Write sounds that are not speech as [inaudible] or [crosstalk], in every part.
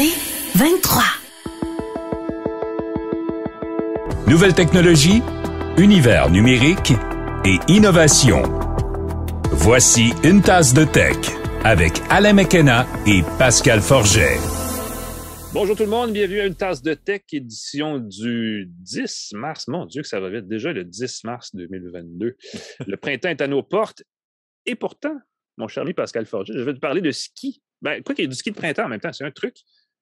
C'est 23. Nouvelles technologies, univers numérique et innovation. Voici une tasse de tech avec Alain McKenna et Pascal Forget. Bonjour tout le monde, bienvenue à une tasse de tech, édition du 10 mars. Mon Dieu, que ça va vite. Déjà le 10 mars 2022. le printemps est à nos portes. Et pourtant, mon cher ami Pascal Forget, je vais te parler de ski. Ben, quoi qu'il y ait du ski de printemps en même temps, c'est un truc.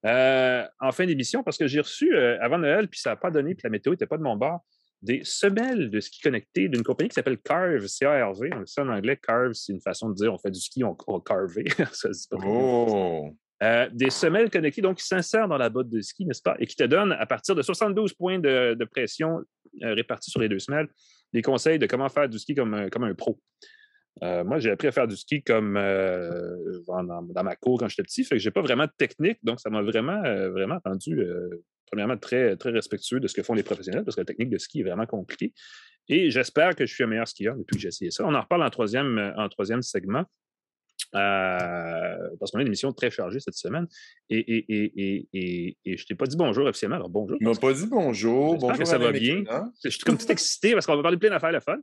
Euh, en fin d'émission, parce que j'ai reçu euh, avant Noël, puis ça n'a pas donné, puis la météo n'était pas de mon bord, des semelles de ski connecté d'une compagnie qui s'appelle Carve, C-A-R-V. On sait en anglais, Carve, c'est une façon de dire on fait du ski, on, on carve. [laughs] ça se dit pas Oh! euh, des semelles connectées, donc qui s'insèrent dans la botte de ski, n'est-ce pas, et qui te donnent, à partir de 72 points de, de pression répartis sur les deux semelles, des conseils de comment faire du ski comme un pro. Euh, moi, j'ai appris à faire du ski comme euh, dans, ma cour quand j'étais petit, fait que j'ai pas vraiment de technique, donc ça m'a vraiment, euh, vraiment rendu, premièrement, très, très respectueux de ce que font les professionnels, parce que la technique de ski est vraiment compliquée. Et j'espère que je suis un meilleur skieur depuis que j'ai essayé ça. On en reparle en troisième, en troisième segment. Euh, parce qu'on a une émission très chargée cette semaine. Et, et, et, et, et, et je t'ai pas dit bonjour officiellement. Alors bonjour. Tu m'as pas dit bonjour. Bonjour que ça va bien. Je suis comme tout excité parce qu'on va parler plein d'affaires le fun.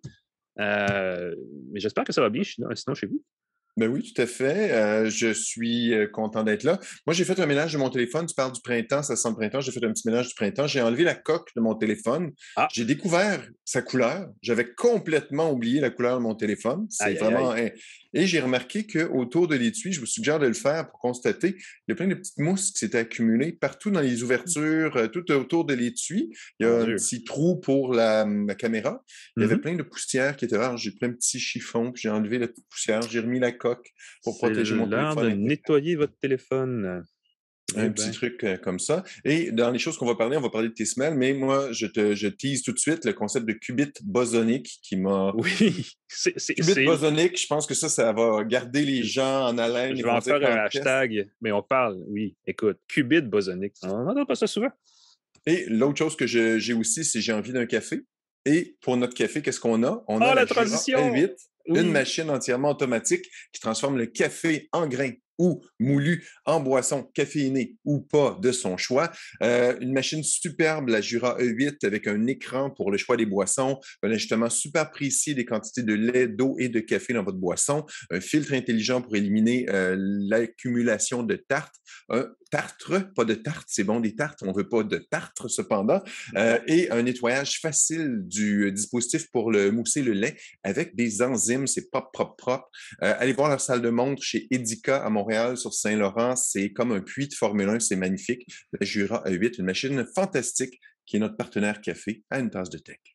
Euh, mais j'espère que ça va bien sinon, sinon chez vous. Ben oui, tout à fait. Euh, je suis content d'être là. Moi, j'ai fait un ménage de mon téléphone. Tu parles du printemps, ça sent le printemps. J'ai fait un petit ménage du printemps. J'ai enlevé la coque de mon téléphone. Ah. J'ai découvert sa couleur. J'avais complètement oublié la couleur de mon téléphone. C'est aïe, vraiment. Et j'ai remarqué qu'autour de l'étui, je vous suggère de le faire pour constater, il y a plein de petites mousses qui s'étaient accumulées partout dans les ouvertures, euh, tout autour de l'étui. Il y a un Dieu. petit trou pour la, la caméra. Il y avait Mhm. plein de poussière qui était là. J'ai pris un petit chiffon, puis j'ai enlevé la poussière, j'ai remis la coque pour protéger mon l'heure de téléphone. nettoyer votre téléphone. Un Eh petit ben, truc euh, comme ça. Et dans les choses qu'on va parler, on va parler de tes semelles, mais moi, je te je tease tout de suite le concept de qubit bosonique qui m'a. [laughs] Oui, c'est. Qubit bosonique, je pense que ça, ça va garder les gens en haleine. Je vais en faire un hashtag, mais on parle, oui, écoute, qubit bosonique. On n'entend pas ça souvent. Et l'autre chose que j'ai aussi, c'est j'ai envie d'un café. Et pour notre café, qu'est-ce qu'on a? On Ah, a la Jura transition! L8, Oui. une machine entièrement automatique qui transforme le café en grain ou moulu en boisson caféinée ou pas de son choix. Euh, une machine superbe, la Jura E8, avec un écran pour le choix des boissons, un ajustement super précis des quantités de lait, d'eau et de café dans votre boisson, un filtre intelligent pour éliminer euh, l'accumulation de tartes, un tartre, pas de tarte, c'est bon des tartes, on veut pas de tartre cependant, euh, et un nettoyage facile du dispositif pour le mousser le lait avec des enzymes, c'est propre, propre, propre. Allez voir leur salle de montre chez Edica à Montréal sur Saint-Laurent, c'est comme un puits de Formule 1, c'est magnifique. La Jura E8, une machine fantastique qui est notre partenaire café à une tasse de tech.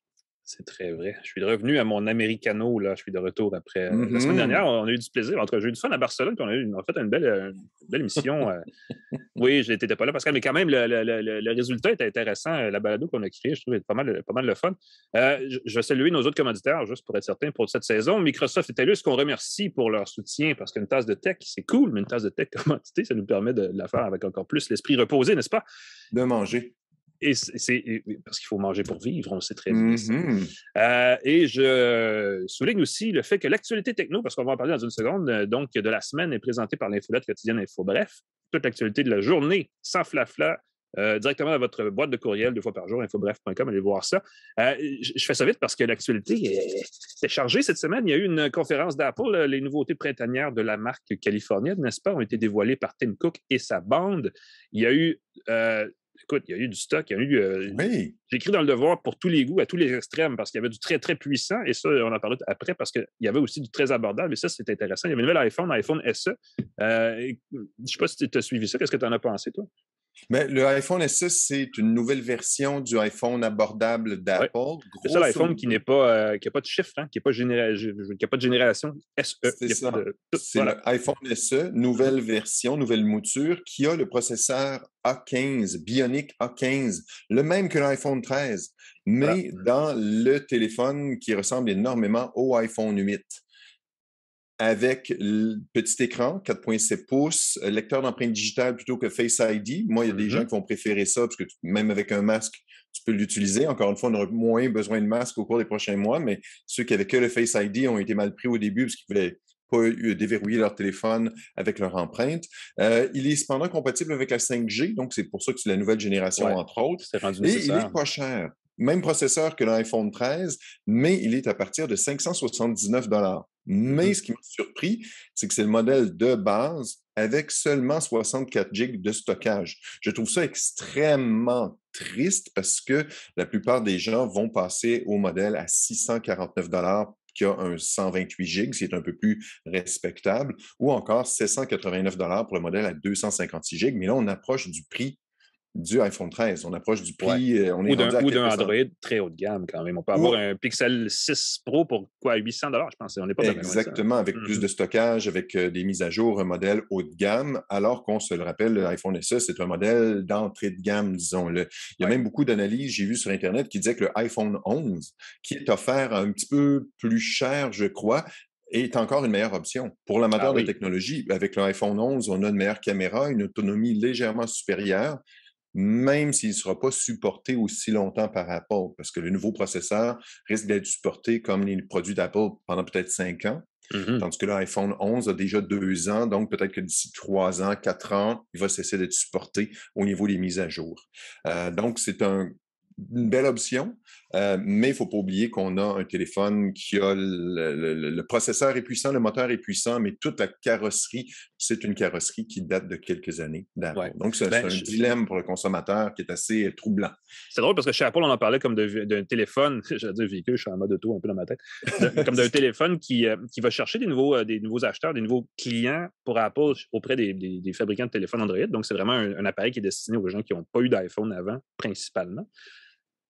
C'est très vrai. Je suis revenu à mon Americano, là. Je suis de retour après. euh, La semaine Mhm. dernière, on a eu du plaisir. En tout cas, j'ai eu du fun à Barcelone, puis on a, eu, a fait une belle, euh, une belle émission. euh. [laughs] oui, je n'étais pas là, Pascal, mais quand même, le, le- le- le résultat était intéressant. La balado qu'on a créée, je trouve, est pas mal, pas mal le fun. Euh, je, je vais saluer nos autres commanditaires, juste pour être certain, pour cette saison. Microsoft et TELUS, qu'on remercie pour leur soutien, parce qu'une tasse de tech, c'est cool, mais une tasse de tech commandité, ça nous permet de la faire avec encore plus l'esprit reposé, n'est-ce pas? De manger. Et c'est parce qu'il faut manger pour vivre, on sait très bien. Mhm. Euh, et je souligne aussi le fait que l'actualité techno, parce qu'on va en parler dans une seconde, euh, donc de la semaine est présentée par l'infolette quotidienne Info Bref. Toute l'actualité de la journée, sans flafla, euh, directement dans votre boîte de courriel deux fois par jour, infobref.com, allez voir ça. Euh, je fais ça vite parce que l'actualité est, est chargée cette semaine. Il y a eu une conférence d'Apple. Les nouveautés printanières de la marque californienne, n'est-ce pas, ont été dévoilées par Tim Cook et sa bande. Il y a eu, euh, écoute, il y a eu du stock, il y a eu euh, Oui. j'ai écrit dans le devoir pour tous les goûts, à tous les extrêmes, parce qu'il y avait du très, très puissant, et ça, on en parlera après, parce qu'il y avait aussi du très abordable, et ça, c'est intéressant. Il y avait un nouvel iPhone, iPhone SE. Euh, je ne sais pas si tu as suivi ça. Qu'est-ce que tu en as pensé, toi? Ben, le iPhone SE, c'est une nouvelle version du iPhone abordable d'Apple. C'est ça, l'iPhone qui n'est pas, euh, qui n'a pas de chiffre, hein, qui n'a pas, généra- de génération SE. C'est ça. de- C'est voilà. l'iPhone SE, nouvelle version, nouvelle mouture, qui a le processeur A15, Bionic A15, le même que l'iPhone 13, mais dans le téléphone qui ressemble énormément au iPhone 8. Avec le petit écran, 4.7 pouces, euh, lecteur d'empreintes digitales plutôt que Face ID. Moi, il y a des Mhm. gens qui vont préférer ça parce que tu- même avec un masque, tu peux l'utiliser. Encore une fois, on aura moins besoin de masque au cours des prochains mois, mais ceux qui avaient que le Face ID ont été mal pris au début parce qu'ils voulaient pas déverrouiller leur téléphone avec leur empreinte. Euh, il est cependant compatible avec la 5G, donc c'est pour ça que c'est la nouvelle génération, entre autres. Et il n'est pas cher. Même processeur que l'iPhone 13, mais il est à partir de 579 Mais mmh ce qui m'a surpris, c'est que c'est le modèle de base avec seulement 64 GB de stockage. Je trouve ça extrêmement triste parce que la plupart des gens vont passer au modèle à 649 qui a un 128 GB, qui est un peu plus respectable, ou encore 789 pour le modèle à 256 GB. Mais là, on approche du prix du iPhone 13. On approche du prix. Euh, on est ou d'un Android très haut de gamme quand même. On peut avoir un Pixel 6 Pro pour quoi 800 je pense. On n'est pas Exactement, avec plus mm-hmm. de stockage, avec euh, des mises à jour, un modèle haut de gamme, alors qu'on se le rappelle, l'iPhone SE, c'est un modèle d'entrée de gamme, disons-le. Il y a même beaucoup d'analyses, j'ai vu sur Internet, qui disaient que le iPhone 11, qui est offert un petit peu plus cher, je crois, est encore une meilleure option. Pour l'amateur ah de technologie, avec l'iPhone 11, on a une meilleure caméra, une autonomie légèrement supérieure même s'il ne sera pas supporté aussi longtemps par Apple, parce que le nouveau processeur risque d'être supporté comme les produits d'Apple pendant peut-être cinq ans. Mmh tandis que l'iPhone 11 a déjà deux ans, donc peut-être que d'ici trois ans, quatre ans, il va cesser d'être supporté au niveau des mises à jour. Euh, donc, c'est un une belle option, euh, mais il ne faut pas oublier qu'on a un téléphone qui a le, processeur est puissant, le moteur est puissant, mais toute la carrosserie, c'est une carrosserie qui date de quelques années Donc, c'est ben, un dilemme pour le consommateur qui est assez euh, troublant. C'est drôle parce que chez Apple, on en parlait comme d'un téléphone, [laughs] j'allais dire véhicule, je suis en mode auto un peu dans ma tête, comme d'un [laughs] téléphone qui, euh, qui va chercher des nouveaux, des nouveaux acheteurs, des nouveaux clients pour Apple auprès des, des, fabricants de téléphones Android. Donc, c'est vraiment un, appareil qui est destiné aux gens qui n'ont pas eu d'iPhone avant, principalement.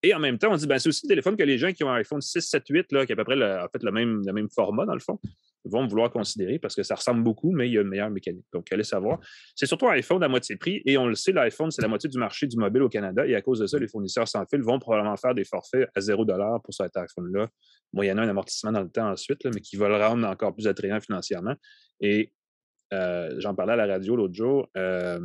Et en même temps, on dit, ben, c'est aussi le téléphone que les gens qui ont un iPhone 6, 7, 8, là, qui est à peu près le, en fait, le, même, le même format, dans le fond, vont vouloir considérer parce que ça ressemble beaucoup, mais il y a une meilleure mécanique. Donc, allez savoir. C'est surtout un iPhone à moitié prix et on le sait, l'iPhone, c'est la moitié du marché du mobile au Canada et à cause de ça, les fournisseurs sans fil vont probablement faire des forfaits à 0 pour cet iPhone-là, moyennant un amortissement dans le temps ensuite, mais qui va le rendre encore plus attrayant financièrement. Et euh, j'en parlais à la radio l'autre jour. Euh,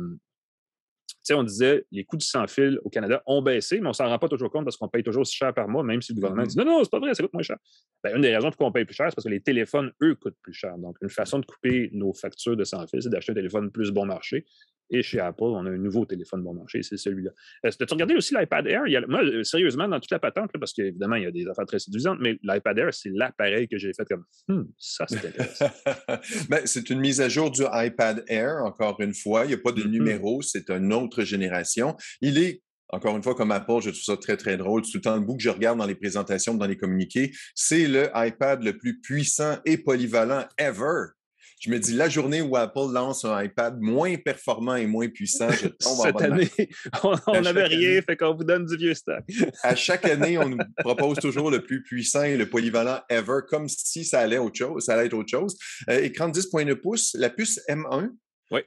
on disait les coûts du sans-fil au Canada ont baissé, mais on ne s'en rend pas toujours compte parce qu'on paye toujours aussi cher par mois, même si le gouvernement mm-hmm. dit non, non, c'est pas vrai, ça coûte moins cher. Ben, une des raisons pourquoi on paye plus cher, c'est parce que les téléphones, eux, coûtent plus cher. Donc, une façon de couper nos factures de sans-fil, c'est d'acheter un téléphone plus bon marché. Et chez Apple, on a un nouveau téléphone bon marché, c'est celui-là. Est-ce que tu regardé aussi l'iPad Air? moi, euh, sérieusement, dans toute la patente, parce qu'évidemment, il y a des affaires très séduisantes, mais l'iPad Air, c'est l'appareil que j'ai fait comme hum, ça, c'est intéressant. [laughs] Ben, c'est une mise à jour du iPad Air, encore une fois. Il n'y a pas de mm-hmm. numéro, c'est une autre génération. Il est encore une fois, comme Apple, je trouve ça très, très drôle. Tout le temps, le bout que je regarde dans les présentations, dans les communiqués, c'est le iPad le plus puissant et polyvalent ever je me dis, la journée où Apple lance un iPad moins performant et moins puissant, je [laughs] tombe Cette année, [laughs] on n'avait rien, fait qu'on vous donne du vieux stock. à chaque année, on nous [laughs] propose toujours le plus puissant et le polyvalent ever, comme si ça allait, autre chose, ça allait être autre chose. Euh, écran de 10.9 pouces, la puce M1,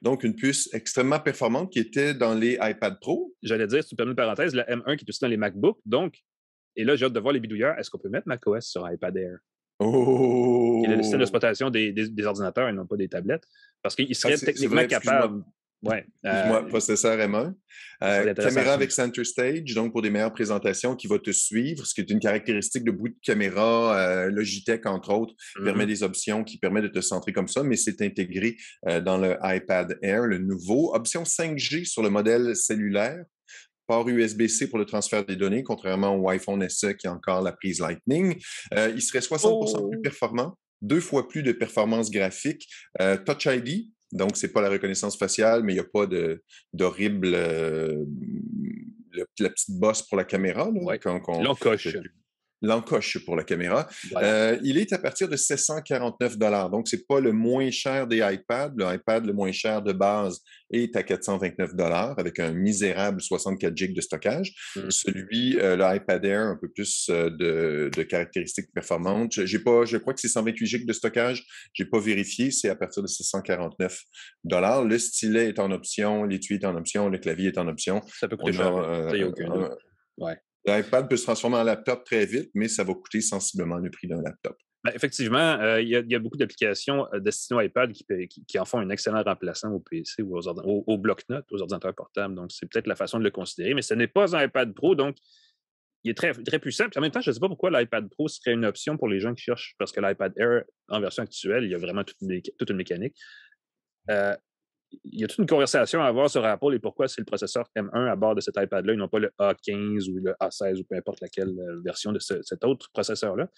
Donc, une puce extrêmement performante qui était dans les iPad Pro. J'allais dire, si tu permets une parenthèse, la M1 qui est aussi dans les MacBooks. Donc, et là, j'ai hâte de voir les bidouilleurs. Est-ce qu'on peut mettre macOS sur iPad Air? Oh! le système d'exploitation des, des, ordinateurs et non pas des tablettes. Parce qu'ils seraient ah, techniquement capables. Ouais. Excuse-moi, euh, processeur M1. Euh, caméra avec Center Stage, donc pour des meilleures présentations qui va te suivre, ce qui est une caractéristique de bout de caméra. Euh, Logitech, entre autres, permet mm-hmm. des options qui permettent de te centrer comme ça, mais c'est intégré dans le iPad Air, le nouveau. Option 5G sur le modèle cellulaire port USB-C pour le transfert des données, contrairement au iPhone SE qui a encore la prise Lightning. euh, il serait 60% plus performant, deux fois plus de performance graphique. Euh, Touch ID, donc c'est pas la reconnaissance faciale, mais il n'y a pas d'horrible euh, la petite bosse pour la caméra. Là, ouais. L'encoche pour la caméra. Euh, il est à partir de 749 dollars. Donc, c'est pas le moins cher des iPads. Le iPad le moins cher de base est à 429 dollars avec un misérable 64 GB de stockage. Mmh. Celui, euh, l'iPad Air, un peu plus euh, de, de, caractéristiques performantes. J'ai pas, je crois que c'est 128 GB de stockage. J'ai pas vérifié. C'est à partir de 649 dollars. Le stylet est en option, l'étui est en option, le clavier est en option. Ça peut coûter cher. ouais. L'iPad peut se transformer en laptop très vite, mais ça va coûter sensiblement le prix d'un laptop. Ben, effectivement, euh, il y, a beaucoup d'applications euh, destinées au iPad qui, en font un excellent remplaçant au PC ou aux, bloc-notes, aux ordinateurs portables. Donc, c'est peut-être la façon de le considérer, mais ce n'est pas un iPad Pro. Donc, il est très, très puissant. Puis en même temps, je ne sais pas pourquoi l'iPad Pro serait une option pour les gens qui cherchent, parce que l'iPad Air, en version actuelle, il y a vraiment toute une, toute une mécanique. Euh, il y a toute une conversation à avoir sur Apple et pourquoi c'est le processeur M1 à bord de cet iPad-là et non pas le A15 ou le A16 ou peu importe laquelle euh, version de cet autre processeur-là?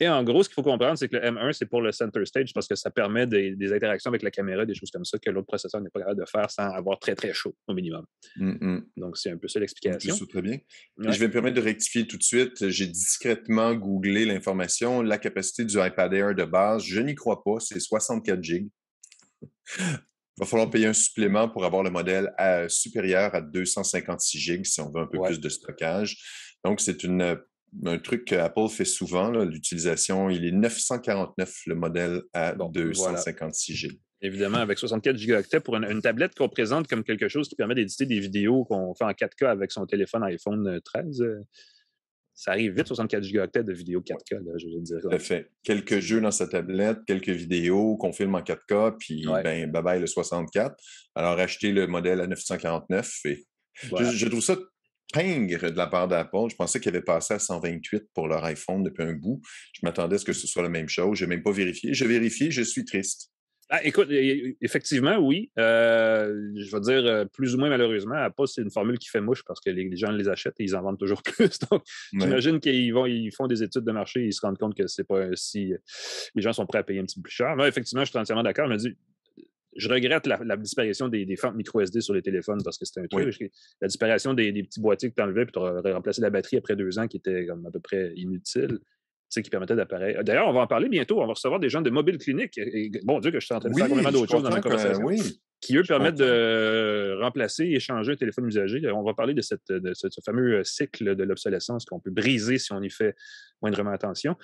Et en gros, ce qu'il faut comprendre, c'est que le M1, c'est pour le center stage parce que ça permet des, interactions avec la caméra, des choses comme ça que l'autre processeur n'est pas capable de faire sans avoir très, très chaud au minimum. Mm-hmm. Donc, c'est un peu ça l'explication. Très bien. Je vais me permettre de rectifier tout de suite. J'ai discrètement googlé l'information. La capacité du iPad Air de base, je n'y crois pas, c'est 64 GB. Il va falloir payer un supplément pour avoir le modèle euh, supérieur à 256 GB si on veut un peu plus de stockage. Donc, c'est une un truc qu'Apple fait souvent, l'utilisation, il est 949 le modèle à 256 GB. Évidemment, avec 64 gigaoctets pour une, tablette qu'on présente comme quelque chose qui permet d'éditer des vidéos qu'on fait en 4K avec son téléphone iPhone 13. Ça arrive vite, 64 gigaoctets de vidéos 4K, je veux dire. Tout fait. Quelques jeux dans sa tablette, quelques vidéos qu'on filme en 4K, puis ben, bye bye le 64. Alors, acheter le modèle à 949 et je, trouve ça pingre de la part d'Apple. Je pensais qu'ils avaient passé à 128 pour leur iPhone depuis un bout. Je m'attendais à ce que ce soit la même chose. Je n'ai même pas vérifié. J'ai vérifié, je suis triste. Ah, écoute, effectivement, oui. Euh, je vais dire euh, plus ou moins malheureusement. Apple, c'est une formule qui fait mouche parce que les, gens les achètent et ils en vendent toujours [laughs] plus. Donc, j'imagine qu'ils vont, ils font des études de marché et ils se rendent compte que c'est pas si les gens sont prêts à payer un petit peu plus cher. Moi, effectivement, je suis entièrement d'accord. Je me dis, je regrette la, disparition des, des fentes micro SD sur les téléphones parce que c'était un truc. La disparition des, petits boîtiers que tu enlevais puis tu aurais remplacé la batterie après deux ans qui était comme à peu près inutile. Qui permettait d'appareiller. D'ailleurs, on va en parler bientôt. On va recevoir des gens de mobile clinique. bon Dieu, que je suis en train de faire complètement d'autres choses dans ma conversation. Qui, eux, permettent de remplacer et échanger un téléphone usagé. On va parler de, cette, de ce, fameux cycle de l'obsolescence qu'on peut briser si on y fait moindrement attention.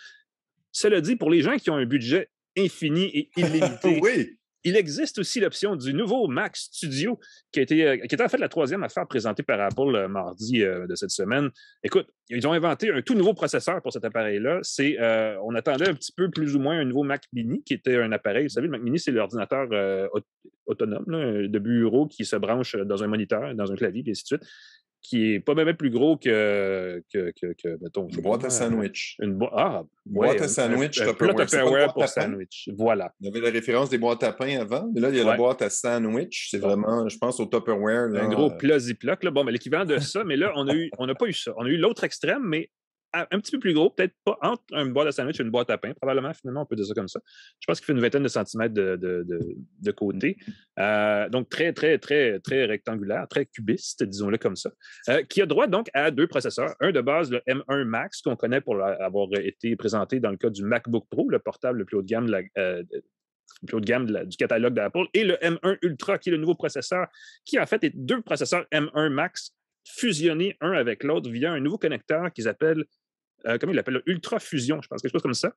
Cela dit, pour les gens qui ont un budget infini et [laughs] illimité, oui il existe aussi l'option du nouveau Mac Studio qui, été, euh, était en fait la troisième affaire présentée par Apple euh, mardi euh, de cette semaine. Écoute, ils ont inventé un tout nouveau processeur pour cet appareil-là. C'est, on attendait un petit peu plus ou moins un nouveau Mac Mini qui était un appareil. Vous savez, le Mac Mini, c'est l'ordinateur autonome de bureau qui se branche dans un moniteur, dans un clavier, et ainsi de suite qui est pas même plus gros que, que, que, mettons, une boîte à sandwich. Une ah, boîte à sandwich, un, un, pour sandwich. Voilà. Il y avait la référence des boîtes à pain avant, mais là, il y a la boîte à sandwich. C'est vraiment, je pense, au Tupperware. un gros plat Ziploc. Là. Bon, mais l'équivalent de [laughs] ça, mais là, on n'a pas eu ça. On a eu l'autre extrême, mais un petit peu plus gros, peut-être pas entre une boîte à sandwich et une boîte à pain. Probablement, finalement, on peut dire ça comme ça. Je pense qu'il fait une vingtaine de centimètres de, de, de, côté. Euh, donc, très, très, très, très rectangulaire, très cubiste, disons-le comme ça. Euh, qui a droit donc à deux processeurs. Un de base, le M1 Max, qu'on connaît pour avoir été présenté dans le cas du MacBook Pro, le portable le plus haut de gamme de euh, plus haut de gamme du catalogue d'Apple, et le M1 Ultra, qui est le nouveau processeur, qui en fait est deux processeurs M1 Max fusionnés un avec l'autre via un nouveau connecteur qu'ils appellent, euh, comment ils l'appellent, Ultra Fusion, je pense, quelque chose comme ça.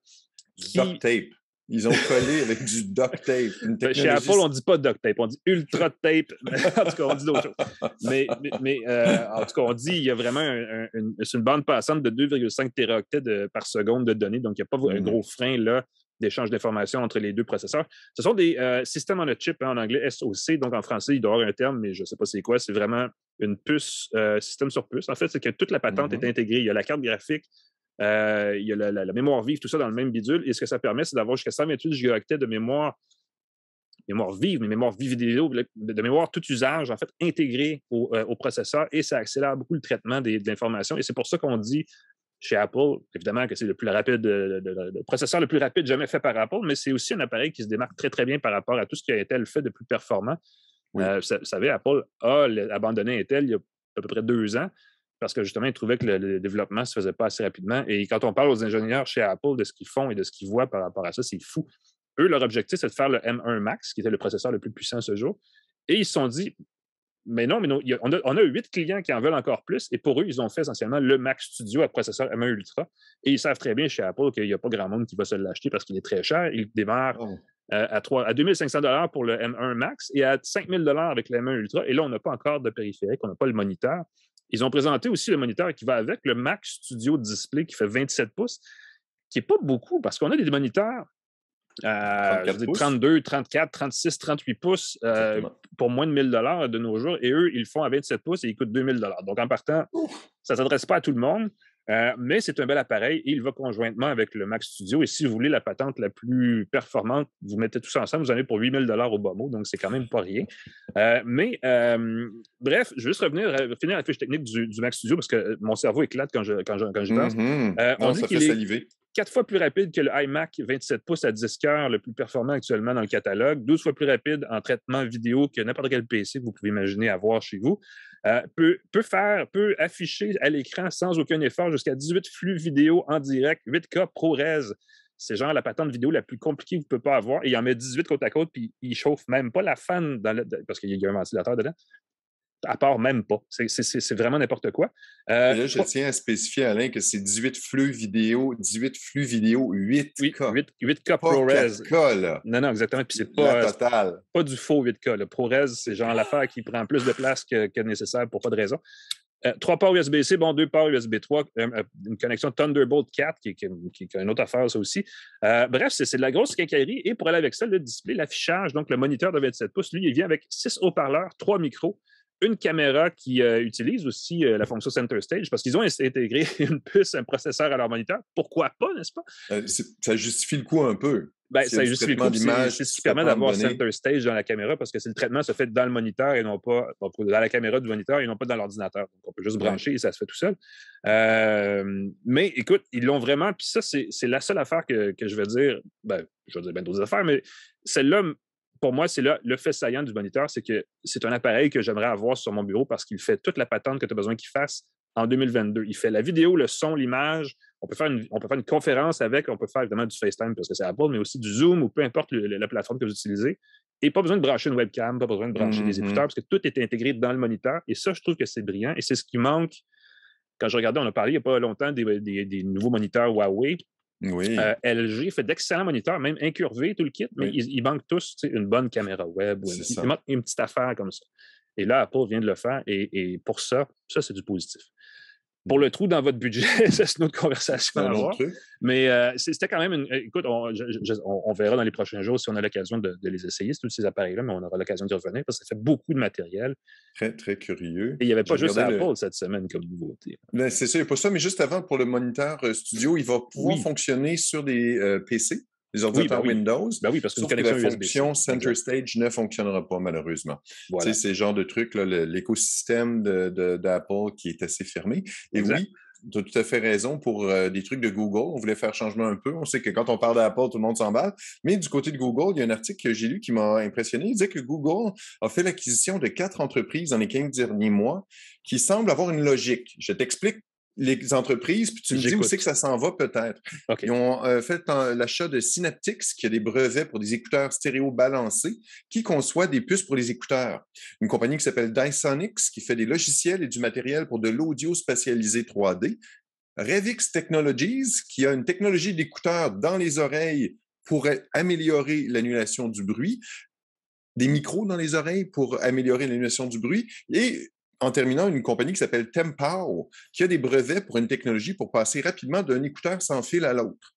Qui... Duct tape. Ils ont collé avec du duct tape. Chez Apple, on ne dit pas duct tape, on dit ultra tape. [laughs] en tout cas, on dit d'autres choses. Mais, mais, euh, en tout cas, on dit qu'il y a vraiment une, une, bande passante de 2,5 téraoctets par seconde de données. Donc, il n'y a pas un mm-hmm. gros frein là d'échange d'informations entre les deux processeurs. Ce sont des euh, systèmes on a chip hein, en anglais, SOC, donc en français, il doit y avoir un terme, mais je ne sais pas c'est quoi. C'est vraiment une puce, euh, système sur puce. En fait, c'est que toute la patente est mm-hmm. intégrée. Il y a la carte graphique, euh, il y a la, mémoire vive, tout ça dans le même bidule. Et ce que ça permet, c'est d'avoir jusqu'à 128 gigaoctets de mémoire mémoire vive, mais mémoire vive vidéo, de mémoire tout usage, en fait, intégrée au, processeur et ça accélère beaucoup le traitement des, de l'information. Et c'est pour ça qu'on dit chez Apple, évidemment que c'est le plus rapide, le, processeur le plus rapide jamais fait par Apple, mais c'est aussi un appareil qui se démarque très, très bien par rapport à tout ce qui a été le fait de plus performant. Euh, vous savez, Apple a abandonné Intel il y a à peu près deux ans parce que justement, ils trouvaient que le, développement ne se faisait pas assez rapidement. Et quand on parle aux ingénieurs chez Apple de ce qu'ils font et de ce qu'ils voient par rapport à ça, c'est fou. Eux, leur objectif, c'est de faire le M1 Max, qui était le processeur le plus puissant ce jour. Et ils se sont dit, mais non, mais non, on, a, huit clients qui en veulent encore plus. Et pour eux, ils ont fait essentiellement le Mac Studio à processeur M1 Ultra. Et ils savent très bien chez Apple qu'il n'y a pas grand monde qui va se l'acheter parce qu'il est très cher. Il démarre oh. euh, à, 3, à 2500 pour le M1 Max et à 5000 avec le M1 Ultra. Et là, on n'a pas encore de périphérique, on n'a pas le moniteur. Ils ont présenté aussi le moniteur qui va avec, le Mac Studio Display qui fait 27 pouces, qui n'est pas beaucoup parce qu'on a des moniteurs 32, 34, 36, 38 pouces euh, pour moins de 1000 de nos jours. Et eux, ils le font à 27 pouces et ils coûtent 2000 Donc, en partant, ça ne s'adresse pas à tout le monde. Euh, mais c'est un bel appareil et il va conjointement avec le Mac Studio. Et si vous voulez la patente la plus performante, vous mettez tout ça ensemble, vous en avez pour 8000 dollars au bas mot, donc c'est quand même pas rien. Euh, mais euh, bref, je vais juste revenir, finir la fiche technique du, Mac Studio parce que mon cerveau éclate quand je, quand je, quand je pense. Mm-hmm. on dit qu'il est quatre fois plus rapide que le iMac 27 pouces à 10 cœurs, le plus performant actuellement dans le catalogue, 12 fois plus rapide en traitement vidéo que n'importe quel PC que vous pouvez imaginer avoir chez vous. Euh, peut, faire, peut afficher à l'écran sans aucun effort jusqu'à 18 flux vidéo en direct, 8K ProRes. C'est genre la patente vidéo la plus compliquée que vous ne pouvez pas avoir. Et il en met 18 côte à côte, puis il chauffe même pas la fan parce qu'il y a un ventilateur dedans à part même pas. C'est vraiment n'importe quoi. Euh, là, je tiens à spécifier, Alain, que c'est 18 flux vidéo, 18 flux vidéo 8K. 8, 8K ProRes. Non, non, exactement. Puis c'est pas, pas du faux 8K. Le ProRes, c'est genre l'affaire qui prend plus de place que, que nécessaire pour pas de raison. Euh, trois ports USB-C, bon, deux ports USB 3, euh, une connexion Thunderbolt 4, qui, qui, une autre affaire, ça aussi. bref, c'est de la grosse quincaillerie. Et pour aller avec ça, le display, l'affichage, donc le moniteur de 27 pouces, lui, il vient avec six haut-parleurs, trois micros, une caméra qui euh, utilise aussi euh, la fonction Center Stage parce qu'ils ont intégré [laughs] une puce, un processeur à leur moniteur. Pourquoi pas, n'est-ce pas? Euh, ça justifie le coup un peu. Ben, ça justifie le coup. C'est ce qui permet d'avoir Center Stage dans la caméra parce que le traitement se fait dans le moniteur et non pas dans la caméra du moniteur et non pas dans l'ordinateur. Donc, on peut juste brancher et ça se fait tout seul. mais écoute, ils l'ont vraiment. Puis ça, c'est la seule affaire que, que je vais dire. Ben, je vais dire bien d'autres affaires, mais celle-là pour moi, c'est là le fait saillant du moniteur, c'est que c'est un appareil que j'aimerais avoir sur mon bureau parce qu'il fait toute la patente que tu as besoin qu'il fasse en 2022. Il fait la vidéo, le son, l'image. On peut, faire une, on peut faire une conférence avec, on peut faire évidemment du FaceTime parce que c'est Apple, mais aussi du Zoom ou peu importe la plateforme que vous utilisez. Et pas besoin de brancher une webcam, pas besoin de brancher des mm-hmm. écouteurs parce que tout est intégré dans le moniteur. Et ça, je trouve que c'est brillant. Et c'est ce qui manque. Quand je regardais, on a parlé il n'y a pas longtemps des, des nouveaux moniteurs Huawei oui. Euh, LG fait d'excellents moniteurs, même incurvés, tout le kit, mais ils, manquent tous une bonne caméra web. Ou une, une, petite affaire comme ça. Et là, Apple vient de le faire. et pour ça, ça, c'est du positif. Pour le trou dans votre budget, [laughs] c'est une autre conversation à avoir. Mais euh, c'était quand même une. Écoute, on, verra dans les prochains jours si on a l'occasion de, les essayer, tous ces appareils-là, mais on aura l'occasion d'y revenir parce que ça fait beaucoup de matériel. Très, très curieux. Et il n'y avait pas juste Apple cette semaine comme nouveauté. Ben, c'est ça, il n'y a pas ça, mais juste avant, pour le moniteur euh, studio, il va pouvoir fonctionner sur des euh, PC les ordinateurs ben Windows. Ben oui, parce que la fonction Center Stage ne fonctionnera pas, malheureusement. C'est ce genre de trucs, l'écosystème d'Apple qui est assez fermé. Et oui, tu as tout à fait raison pour euh, des trucs de Google. On voulait faire changement un peu. On sait que quand on parle d'Apple, tout le monde s'emballe. Mais du côté de Google, il y a un article que j'ai lu qui m'a impressionné. Il disait que Google a fait l'acquisition de quatre entreprises dans les 15 derniers mois qui semblent avoir une logique. Je t'explique les entreprises, puis tu me dis aussi que ça s'en va peut-être. Ils ont euh, fait l'achat de Synaptics, qui a des brevets pour des écouteurs stéréo balancés, qui conçoit des puces pour les écouteurs. Une compagnie qui s'appelle Dysonics, qui fait des logiciels et du matériel pour de l'audio spatialisé 3D. Revix Technologies, qui a une technologie d'écouteurs dans les oreilles pour améliorer l'annulation du bruit des micros dans les oreilles pour améliorer l'annulation du bruit et en terminant, une compagnie qui s'appelle Tempow, qui a des brevets pour une technologie pour passer rapidement d'un écouteur sans fil à l'autre.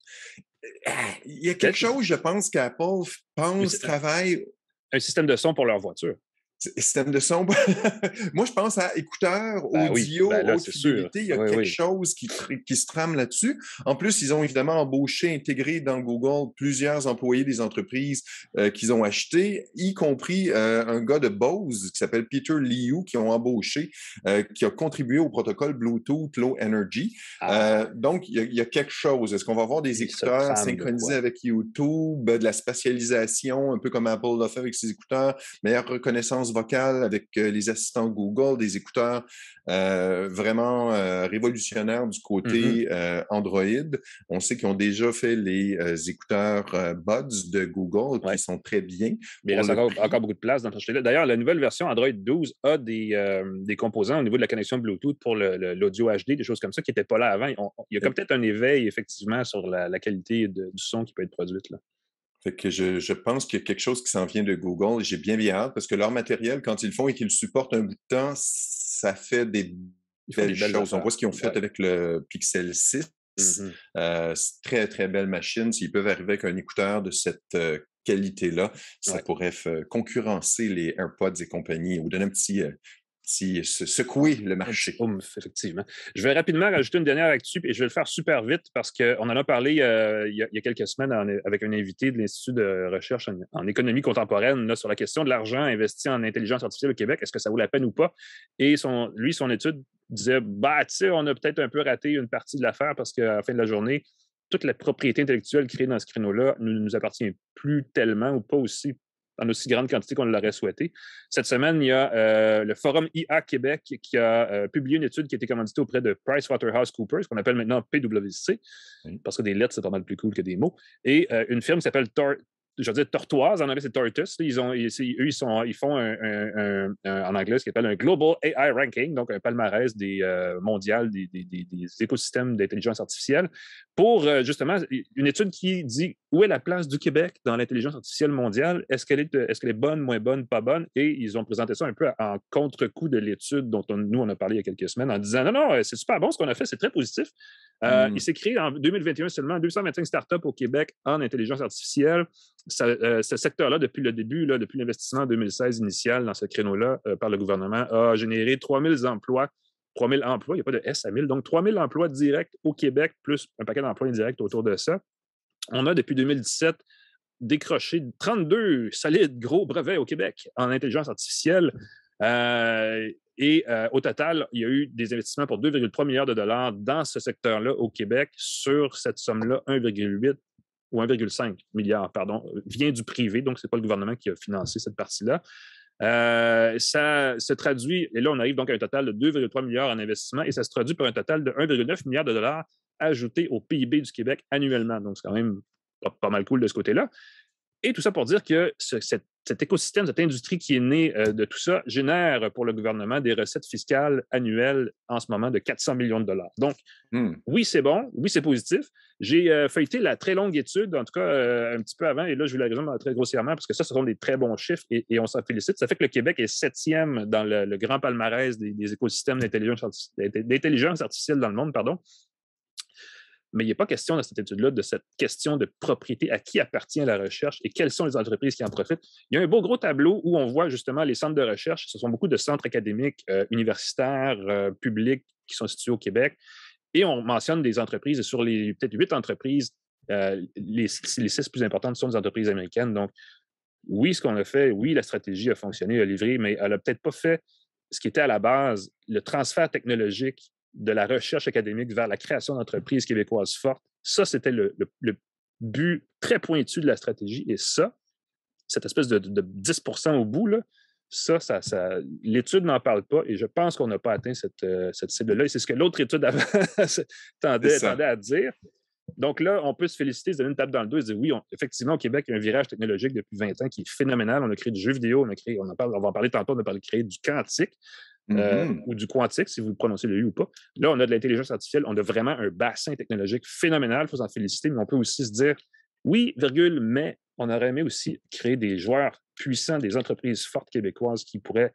Il y a quelque chose, je pense, qu'Apple pense, travaille. Un système de son pour leur voiture. Système de son? [laughs] Moi, je pense à écouteurs, ben audio, ben fidélité. Il y a quelque chose qui, qui, se trame là-dessus. En plus, ils ont évidemment embauché, intégré dans Google plusieurs employés des entreprises euh, qu'ils ont achetés, y compris euh, un gars de Bose qui s'appelle Peter Liu, qui ont embauché, euh, qui a contribué au protocole Bluetooth Low Energy. Ah. donc, il y, a, quelque chose. Est-ce qu'on va avoir des écouteurs synchronisés avec YouTube, de la spatialisation, un peu comme Apple l'a fait avec ses écouteurs, meilleure reconnaissance vocale avec euh, les assistants Google, des écouteurs euh, vraiment euh, révolutionnaires du côté mm-hmm. Android. On sait qu'ils ont déjà fait les écouteurs Buds de Google qui sont très bien. Mais il reste encore, beaucoup de place dans ton D'ailleurs, la nouvelle version Android 12 a des, des composants au niveau de la connexion Bluetooth pour l'audio HD, des choses comme ça qui n'étaient pas là avant. il y a comme peut-être un éveil, effectivement, sur la, qualité du son qui peut être produite. Là. Fait que je, je pense qu'il y a quelque chose qui s'en vient de Google et j'ai bien bien hâte parce que leur matériel, quand ils le font et qu'ils le supportent un bout de temps, ça fait des belles, choses. On voit ce qu'ils ont fait avec le Pixel 6. Mm-hmm. Euh, très, très belle machine. S'ils peuvent arriver avec un écouteur de cette euh, qualité-là, ça pourrait concurrencer les AirPods et compagnie ou donner un petit, euh, secouer le marché. effectivement. Je vais rapidement rajouter une dernière actu et je vais le faire super vite parce qu'on en a parlé euh, il, y a, quelques semaines avec un invité de l'Institut de recherche en, économie contemporaine sur la question de l'argent investi en intelligence artificielle au Québec. Est-ce que ça vaut la peine ou pas? Et son, lui, son étude disait bah, tu sais, on a peut-être un peu raté une partie de l'affaire parce qu'à la fin de la journée, toute la propriété intellectuelle créée dans ce créneau-là ne nous appartient plus tellement ou pas aussi en aussi grande quantité qu'on l'aurait souhaité. Cette semaine, il y a euh, le Forum IA Québec qui a euh, publié une étude qui a été commanditée auprès de PricewaterhouseCoopers, qu'on appelle maintenant PwC, parce que des lettres, c'est pas mal plus cool que des mots, et euh, une firme qui s'appelle je veux dire tortoise, en anglais c'est Tortoise. Ils ont, eux, ils, sont, ils font un, en anglais ce qu'ils appellent un Global AI Ranking, donc un palmarès des, euh, mondial des, des, des, écosystèmes d'intelligence artificielle, pour euh, justement une étude qui dit où est la place du Québec dans l'intelligence artificielle mondiale, est-ce qu'elle est, est, qu'elle est bonne, moins bonne, pas bonne, et ils ont présenté ça un peu en contre-coup de l'étude dont nous, on a parlé il y a quelques semaines en disant non, non, c'est super bon ce qu'on a fait, c'est très positif. Euh, hmm. Il s'est créé en 2021 seulement 225 startups au Québec en intelligence artificielle. Euh, ce secteur-là, depuis le début, là, depuis l'investissement en 2016 initial dans ce créneau-là euh, par le gouvernement, a généré 3000 emplois. 3000 emplois, il n'y a pas de S à 1000, donc 3000 emplois directs au Québec, plus un paquet d'emplois indirects autour de ça. On a depuis 2017 décroché 32 solides gros brevets au Québec en intelligence artificielle. Et euh, au total, il y a eu des investissements pour 2,3 milliards de dollars dans ce secteur-là au Québec. Sur cette somme-là, 1,8 ou 1,5 milliard, pardon, vient du privé. Donc, ce n'est pas le gouvernement qui a financé cette partie-là. Euh, ça se traduit, et là, on arrive donc à un total de 2,3 milliards en investissement, et ça se traduit par un total de 1,9 milliard de dollars ajoutés au PIB du Québec annuellement. Donc, c'est quand même pas, mal cool de ce côté-là. Et tout ça pour dire que cette cet écosystème, cette industrie qui est née euh, de tout ça génère pour le gouvernement des recettes fiscales annuelles en ce moment de 400 millions de dollars. Donc, hmm. oui, c'est bon, oui, c'est positif. J'ai euh, feuilleté la très longue étude, en tout cas euh, un petit peu avant, et là, je vais la résumer très grossièrement parce que ça, ce sont des très bons chiffres et, on s'en félicite. Ça fait que le Québec est septième dans le, grand palmarès des, des écosystèmes d'intelligence artificielle dans le monde, pardon mais il a pas question dans cette étude-là de cette question de propriété, à qui appartient la recherche et quelles sont les entreprises qui en profitent. Il y a un beau gros tableau où on voit justement les centres de recherche. Ce sont beaucoup de centres académiques, euh, universitaires, euh, publics qui sont situés au Québec. Et on mentionne des entreprises, et sur les peut-être huit entreprises, euh, les, les, six plus importantes sont des entreprises américaines. Donc, oui, ce qu'on a fait, oui, la stratégie a fonctionné, a livré, mais elle n'a peut-être pas fait ce qui était à la base, le transfert technologique de la recherche académique vers la création d'entreprises québécoises fortes. Ça, c'était le, but très pointu de la stratégie. Et ça, cette espèce de, 10% au bout, là, ça, ça, l'étude n'en parle pas et je pense qu'on n'a pas atteint cette, euh, cible-là. Et c'est ce que l'autre étude [laughs] tendait, à dire. Donc là, on peut se féliciter, se donner une tape dans le dos et se dire oui, effectivement, au Québec, il y a un virage technologique depuis 20 ans qui est phénoménal. On a créé du jeu vidéo, on a créé, on, en parle, on va en parler tantôt, on a parlé de créer du quantique. Euh, mm-hmm. ou du quantique, si vous prononcez le U ou pas. Là, on a de l'intelligence artificielle, on a vraiment un bassin technologique phénoménal, il faut s'en féliciter, mais on peut aussi se dire, oui, virgule, mais on aurait aimé aussi créer des joueurs puissants, des entreprises fortes québécoises qui pourraient,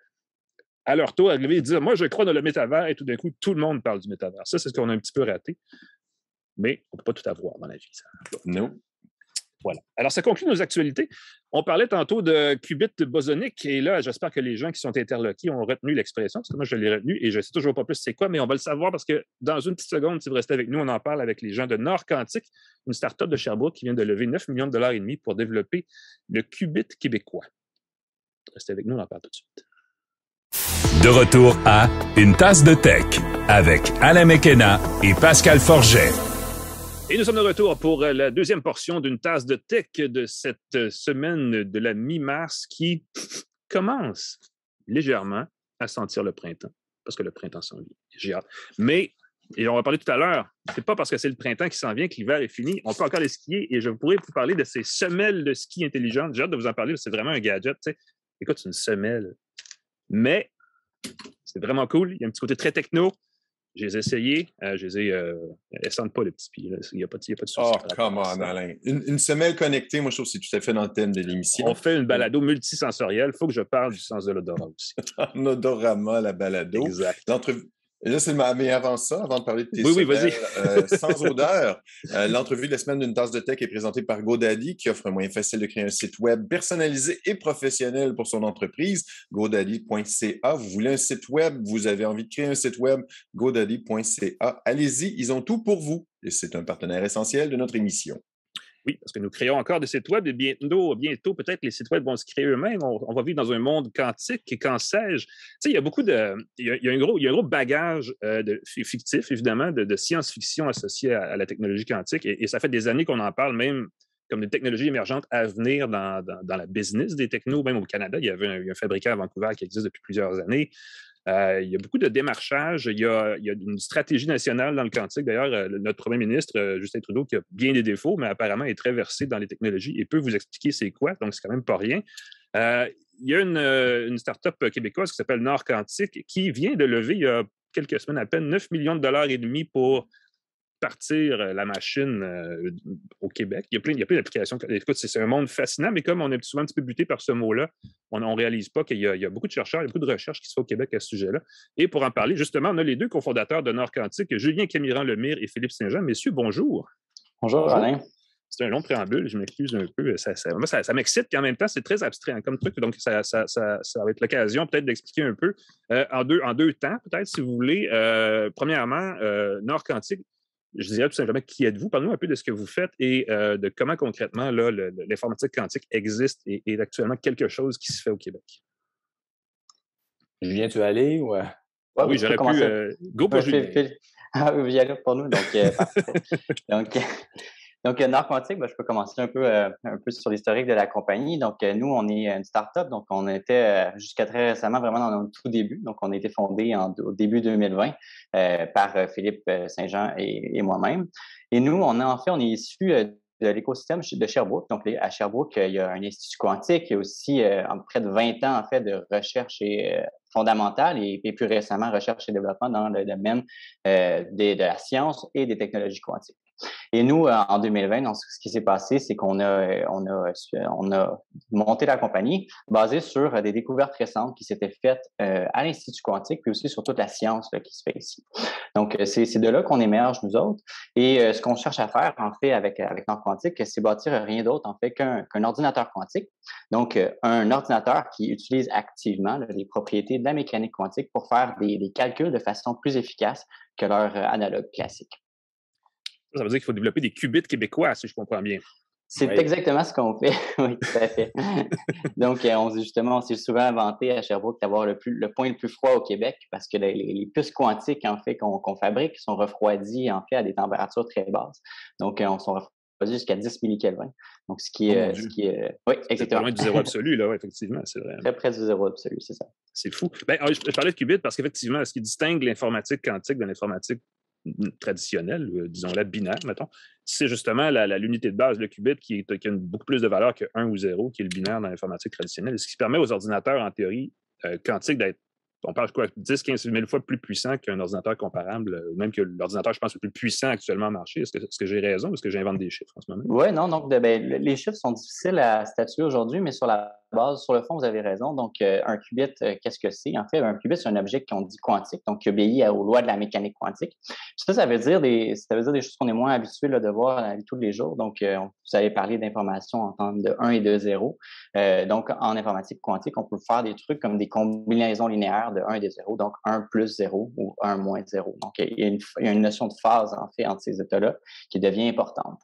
à leur tour, arriver et dire, moi, je crois dans le métavers, et tout d'un coup, tout le monde parle du métavers. Ça, c'est ce qu'on a un petit peu raté. Mais on ne peut pas tout avoir dans la vie. Non. Voilà. Alors, ça conclut nos actualités. On parlait tantôt de qubit bosonique, et là, j'espère que les gens qui sont interloqués ont retenu l'expression, parce que moi, je l'ai retenu et je ne sais toujours pas plus c'est quoi, mais on va le savoir parce que dans une petite seconde, si vous restez avec nous, on en parle avec les gens de Nord Quantique, une start-up de Sherbrooke qui vient de lever 9 millions de dollars et demi pour développer le qubit québécois. Restez avec nous, on en parle tout de suite. De retour à Une tasse de tech avec Alain Mekena et Pascal Forget. Et nous sommes de retour pour euh, la deuxième portion d'une tasse de tech de cette euh, semaine de la mi-mars qui commence légèrement à sentir le printemps, parce que le printemps s'en vient. J'ai hâte. Mais, et on va parler tout à l'heure, c'est pas parce que c'est le printemps qui s'en vient que l'hiver est fini. On peut encore les skier et je pourrais vous parler de ces semelles de ski intelligentes. J'ai hâte de vous en parler, c'est vraiment un gadget. Écoute, c'est une semelle. Mais c'est vraiment cool. Il y a un petit côté très techno. Je les ai essayés. Euh, je les ai. Euh, elles sentent pas les petits pieds. Il n'y a, pas de souci. Oh, come on, Alain. Une, semelle connectée, moi, je trouve que c'est tout à fait dans le thème de l'émission. On fait une balado multisensorielle. Il faut que je parle du sens de l'odorat aussi. [laughs] Un odorama, la balado. Exact. Là, c'est ma mais avant ça, avant de parler de tes oui. Euh, [laughs] sans odeur, euh, l'entrevue de la semaine d'une tasse de tech est présentée par GoDaddy, qui offre un moyen facile de créer un site web personnalisé et professionnel pour son entreprise. GoDaddy.ca. Vous voulez un site web, vous avez envie de créer un site web, GoDaddy.ca. Allez-y, ils ont tout pour vous. Et c'est un partenaire essentiel de notre émission. Oui, parce que nous créons encore des sites web et bientôt, bientôt peut-être les sites web vont se créer eux-mêmes. On, va vivre dans un monde quantique et qu'en sais-je? Tu sais, il y a beaucoup de. Il y a, un, gros, il y a un gros bagage euh, de, fictif, évidemment, de, science-fiction associé à, la technologie quantique. Et, ça fait des années qu'on en parle, même comme des technologies émergentes à venir dans, dans, la business des technos. Même au Canada, il y avait un, fabricant à Vancouver qui existe depuis plusieurs années. Euh, il y a beaucoup de démarchage. Il y, a, une stratégie nationale dans le quantique. D'ailleurs, euh, notre premier ministre, euh, Justin Trudeau, qui a bien des défauts, mais apparemment est très versé dans les technologies et peut vous expliquer c'est quoi. Donc, c'est quand même pas rien. il y a une, une start-up québécoise qui s'appelle Nord Quantique qui vient de lever il y a quelques semaines à peine 9 millions de dollars et demi pour partir euh, la machine euh, au Québec. Il y a plein, il y a plein d'applications. Écoute, c'est un monde fascinant, mais comme on est souvent un petit peu buté par ce mot-là, on ne réalise pas qu'il y, a beaucoup de chercheurs, il y a beaucoup de recherches qui se font au Québec à ce sujet-là. Et pour en parler, justement, on a les deux cofondateurs de Nord Quantique, Julien Camiran Lemire et Philippe Saint-Jean. Messieurs, bonjour. Bonjour, Alain. C'est un long préambule, je m'excuse un peu. Ça, ça, m'excite, puis en même temps, c'est très abstrait hein, comme truc. Donc, ça, va être l'occasion peut-être d'expliquer un peu euh, en, deux, en deux temps, peut-être, si vous voulez. premièrement, Nord Quantique, je dirais tout simplement qui êtes-vous? Parlez-nous un peu de ce que vous faites et euh, de comment concrètement l'informatique quantique existe et est actuellement quelque chose qui se fait au Québec. Julien, tu veux aller ou... Euh? oui, j'aurais pu. Euh, go pour Julien. Ah oui, pour nous. Donc, [laughs] donc donc, euh, Nord Quantique, ben, je peux commencer un peu, euh, un peu sur l'historique de la compagnie. Donc, euh, nous, on est une start-up. Donc, on était jusqu'à très récemment vraiment dans notre tout début. Donc, on a été fondé au début 2020 par Philippe Saint-Jean et, moi-même. Et nous, on a, en fait, on est issu de l'écosystème de Sherbrooke. Donc, à Sherbrooke, il y a un institut quantique. Il y a aussi près de 20 ans, en fait, de recherche fondamentale et, plus récemment, recherche et développement dans le domaine de la science et des technologies quantiques. Et nous, euh, en 2020, ce qui s'est passé, c'est qu'on a, euh, on a, on a monté la compagnie basée sur des découvertes récentes qui s'étaient faites euh, à l'Institut quantique, puis aussi sur toute la science qui se fait ici. Donc, c'est de là qu'on émerge, nous autres. Et ce qu'on cherche à faire, en fait, avec, avec quantique, c'est bâtir rien d'autre, en fait, qu'un ordinateur quantique. Donc, un ordinateur qui utilise activement les propriétés de la mécanique quantique pour faire des, des calculs de façon plus efficace que leur analogue classique. Ça veut dire qu'il faut développer des qubits québécois, si je comprends bien. C'est exactement ce qu'on fait. [laughs] oui, tout à fait. [laughs] Donc, euh, on justement, on s'est souvent inventé à Sherbrooke d'avoir le, le point le plus froid au Québec parce que les, puces quantiques, en fait, qu'on fabrique sont refroidies, en fait, à des températures très basses. Donc, euh, on sont refroidis jusqu'à 10 millikelvin. Donc, ce qui est. Oh ce qui est oui, exactement. loin du zéro [laughs] absolu, là, effectivement. C'est vrai. Très près du zéro absolu, c'est ça. C'est fou. Ben, je, parlais de qubits parce qu'effectivement, ce qui distingue l'informatique quantique de l'informatique traditionnelle, euh, disons-la binaire, mettons, c'est justement l'unité de base, le qubit, qui, a beaucoup plus de valeur que 1 ou 0, qui est le binaire dans l'informatique traditionnelle, ce qui permet aux ordinateurs, en théorie, euh, quantiques d'être on parle quoi, 10, 15 000 fois plus puissant qu'un ordinateur comparable, ou même que l'ordinateur, je pense, le plus puissant actuellement au marché. Est-ce que, que j'ai raison ou est-ce que j'invente des chiffres en ce moment? Oui, non, donc ben, les chiffres sont difficiles à statuer aujourd'hui, mais sur la sur le fond, vous avez raison. Donc, euh, un qubit, euh, qu'est-ce que c'est? En fait, un qubit, c'est un objet qu'on dit quantique, donc qui obéit aux lois de la mécanique quantique. Ça, ça veut dire des, ça veut dire des choses qu'on est moins habitué de voir la vie tous les jours. Donc, euh, vous avez parlé d'informations en termes de 1 et de 0. donc, en informatique quantique, on peut faire des trucs comme des combinaisons linéaires de 1 et de 0, donc 1 plus 0 ou 1 moins 0. Donc, il y a une, il y a une notion de phase, en fait, entre ces états-là qui devient importante.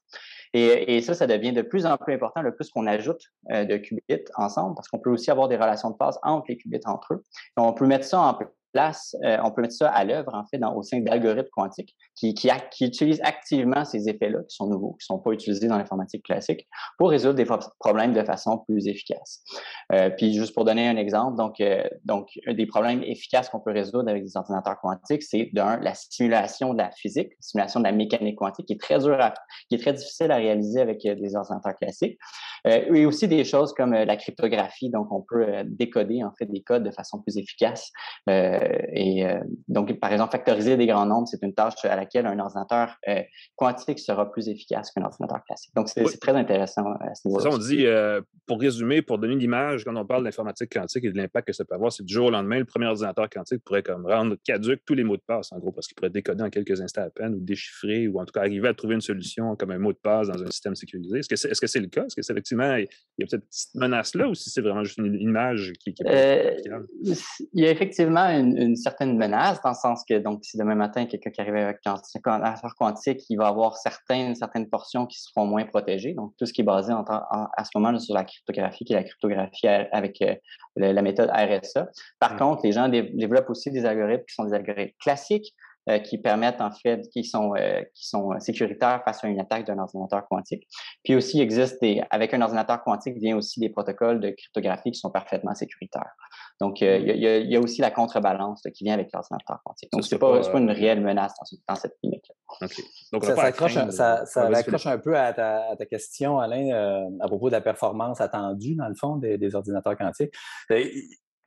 Et, ça, ça devient de plus en plus important le plus qu'on ajoute euh, de qubits ensemble, parce qu'on peut aussi avoir des relations de phase entre les qubits entre eux. on peut mettre ça en euh, on peut mettre ça à l'œuvre, en fait, au sein d'algorithmes quantiques qui, utilisent activement ces effets-là, qui sont nouveaux, qui ne sont pas utilisés dans l'informatique classique, pour résoudre des problèmes de façon plus efficace. Euh, puis, juste pour donner un exemple, donc, euh, des problèmes efficaces qu'on peut résoudre avec des ordinateurs quantiques, c'est d'un, la simulation de la physique, la simulation de la mécanique quantique, qui est très qui est très difficile à réaliser avec des ordinateurs classiques. et aussi des choses comme la cryptographie, donc on peut décoder, en fait, des codes de façon plus efficace et donc, par exemple, factoriser des grands nombres, c'est une tâche à laquelle un ordinateur quantique sera plus efficace qu'un ordinateur classique. Donc, c'est très intéressant à ce niveau-là. on dit, pour résumer, pour donner une image, quand on parle d'informatique quantique et de l'impact que ça peut avoir, c'est du jour au lendemain, le premier ordinateur quantique pourrait comme rendre caduque tous les mots de passe, en gros, parce qu'il pourrait décoder en quelques instants à peine ou déchiffrer ou en tout cas arriver à trouver une solution comme un mot de passe dans un système sécurisé. Est-ce que c'est -ce le cas? Est-ce que c'est effectivement, il y a cette petite menace-là ou si c'est vraiment juste une image qui, qui est euh, Il y a effectivement une, certaine menace dans le sens que, donc, si demain matin, quelqu'un qui arrive avec un ordinateur quantique, il va avoir certaines, certaines portions qui seront moins protégées. Donc, tout ce qui est basé en, à ce moment sur la cryptographie, qui est la cryptographie avec euh, la méthode RSA. Par mmh. contre, les gens développent aussi des algorithmes qui sont des algorithmes classiques euh, qui permettent en fait, qui sont, euh, qui sont sécuritaires face à une attaque d'un ordinateur quantique. Puis aussi, il existe des, avec un ordinateur quantique, vient aussi des protocoles de cryptographie qui sont parfaitement sécuritaires. Donc, euh, il y, a, il y, a aussi la contrebalance qui vient avec l'ordinateur quantique. Donc, c'est pas, pas une réelle menace dans, cette limite là Donc, ça, accroche, un, ça, ça accroche un peu à ta, à ta question, Alain, à propos de la performance attendue, dans le fond, des, des ordinateurs quantiques.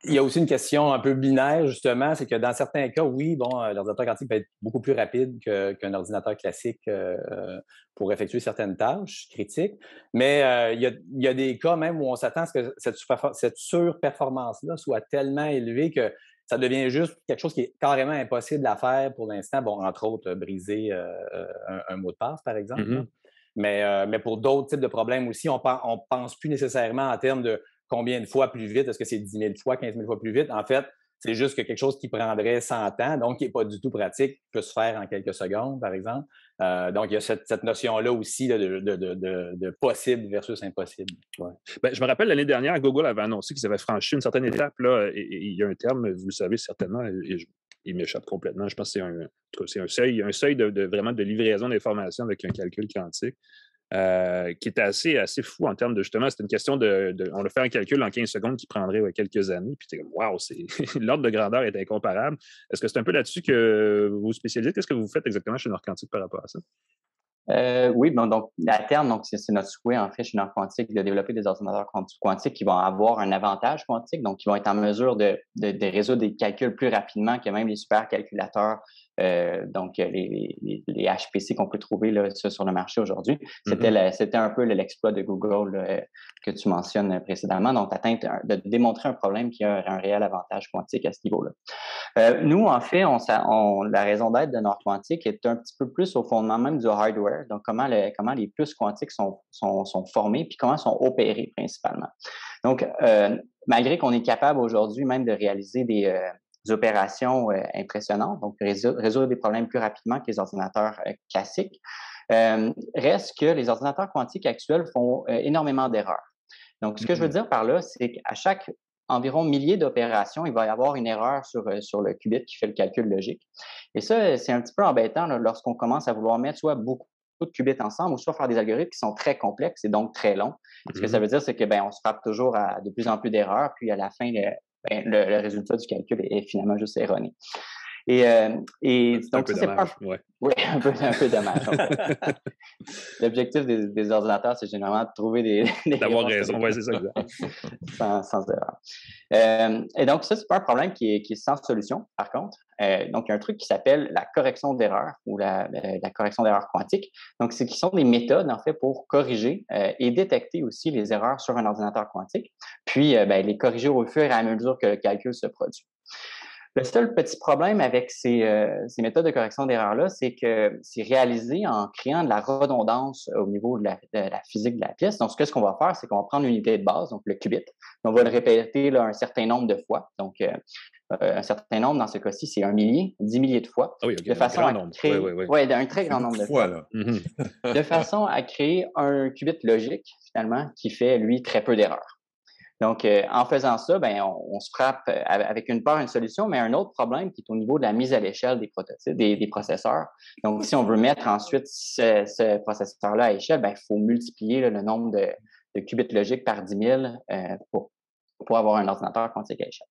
Il y a aussi une question un peu binaire, justement, c'est que dans certains cas, oui, bon, euh, l'ordinateur quantique peut être beaucoup plus rapide qu'un ordinateur classique euh, pour effectuer certaines tâches critiques, mais euh, il, y a, des cas même où on s'attend à ce que cette, cette surperformance-là soit tellement élevée que ça devient juste quelque chose qui est carrément impossible à faire pour l'instant. Bon, entre autres, briser un, mot de passe, par exemple. Mm-hmm. mais, mais pour d'autres types de problèmes aussi, on ne pense plus nécessairement en termes de combien de fois plus vite? Est-ce que c'est 10 000 fois, 15 000 fois plus vite? En fait, c'est juste que quelque chose qui prendrait 100 ans, donc qui n'est pas du tout pratique, peut se faire en quelques secondes, par exemple. Euh, donc, il y a cette, notion-là aussi de, possible versus impossible. Ben, je me rappelle l'année dernière, Google avait annoncé qu'ils avaient franchi une certaine étape. Là, il y a un terme, vous le savez certainement, et il m'échappe complètement. Je pense que c'est un, un seuil, un seuil de, vraiment de livraison d'informations avec un calcul quantique. Euh, qui était assez, assez fou en termes de justement, c'était une question de, On a fait un calcul en 15 secondes qui prendrait quelques années. Puis tu comme, waouh, [laughs] l'ordre de grandeur est incomparable. Est-ce que c'est un peu là-dessus que vous spécialisez? Qu'est-ce que vous faites exactement chez Nord-Quantique par rapport à ça? Euh, oui, donc à terme, donc c'est notre souhait en fait chez Nord Quantique de développer des ordinateurs quantiques qui vont avoir un avantage quantique, donc qui vont être en mesure de résoudre des calculs plus rapidement que même les supercalculateurs euh, donc les, les, HPC qu'on peut trouver là, sur le marché aujourd'hui. C'était c'était un peu l'exploit de Google que tu mentionnes précédemment. Donc, atteinte de démontrer un problème qui a un réel avantage quantique à ce niveau-là. Euh, nous, en fait, on, on la raison d'être de Nord Quantique est un petit peu plus au fondement même du hardware. Donc, comment, le, comment les puces quantiques sont, sont, sont formées puis comment sont opérées principalement. Donc, euh, malgré qu'on est capable aujourd'hui même de réaliser des, euh, opérations euh, impressionnantes, donc résoudre, des problèmes plus rapidement que les ordinateurs euh, classiques. Euh, reste que les ordinateurs quantiques actuels font énormément d'erreurs. Donc, ce que je veux mm-hmm. dire par là, c'est qu'à chaque environ millier d'opérations, il va y avoir une erreur sur, sur le qubit qui fait le calcul logique. Et ça, c'est un petit peu embêtant lorsqu'on commence à vouloir mettre soit beaucoup de qubits ensemble ou soit faire des algorithmes qui sont très complexes et donc très longs. Ce que ça mm-hmm. veut dire, c'est que ben, on se frappe toujours à de plus en plus d'erreurs, puis à la fin, ben, le, résultat du calcul est, finalement juste erroné. Et, euh, et donc, c'est pas. [laughs] Oui, un peu, un peu dommage. [laughs] L'objectif des, ordinateurs, c'est généralement de trouver des. [laughs] D'avoir raison, oui, c'est ça, sans, sans, erreur. Euh, et donc, ça, c'est pas un problème qui est, qui est sans solution, par contre. Euh, donc, il y a un truc qui s'appelle la correction d'erreur ou la, la correction d'erreur quantique. Donc, c'est qui sont des méthodes, en fait, pour corriger et détecter aussi les erreurs sur un ordinateur quantique, puis ben, les corriger au fur et à mesure que le calcul se produit. Le seul petit problème avec ces, euh, ces méthodes de correction d'erreur-là, c'est que c'est réalisé en créant de la redondance au niveau de la, de la physique de la pièce. Donc, ce qu'on va faire, c'est qu'on va prendre l'unité de base, donc le qubit, on va le répéter là, un certain nombre de fois. Donc, euh, euh, un certain nombre, dans ce cas-ci, c'est un millier, dix milliers de fois. Ah oui, de façon à créer, oui, oui, oui. un très grand nombre de fois. Là. Mm-hmm. de façon à créer un qubit logique, finalement, qui fait, lui, très peu d'erreurs. Donc, euh, en faisant ça, ben, on, se frappe euh, avec une part une solution, mais un autre problème qui est au niveau de la mise à l'échelle des prototypes, des, processeurs. Donc, si on veut mettre ensuite ce, processeur-là à échelle, ben, il faut multiplier le nombre de, qubits logiques par 10 000 euh, pour, pour avoir un ordinateur quantique à échelle.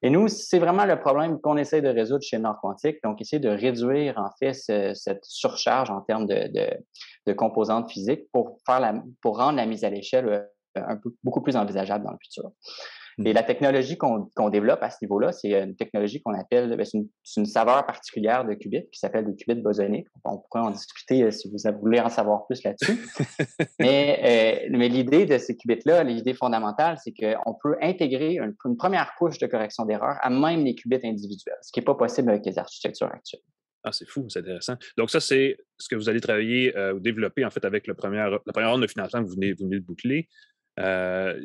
Et nous, c'est vraiment le problème qu'on essaie de résoudre chez Nord Quantique. Donc, essayer de réduire en fait cette surcharge en termes de, de, de composantes physiques pour faire la, pour rendre la mise à l'échelle un peu, beaucoup plus envisageable dans le futur. Et la technologie qu'on développe à ce niveau-là, c'est une technologie qu'on appelle, ben, c'est une, saveur particulière de qubits qui s'appelle le qubit bosonique. On pourrait en discuter euh, si vous voulez en savoir plus là-dessus. [laughs] mais, euh, mais l'idée de ces qubits-là, l'idée fondamentale, c'est qu'on peut intégrer une, première couche de correction d'erreur à même les qubits individuels, ce qui n'est pas possible avec les architectures actuelles. Ah, c'est fou, c'est intéressant. Donc, ça, c'est ce que vous allez travailler euh, ou développer, en fait, avec le premier, la première ronde de financement que vous venez, vous venez de boucler. Euh,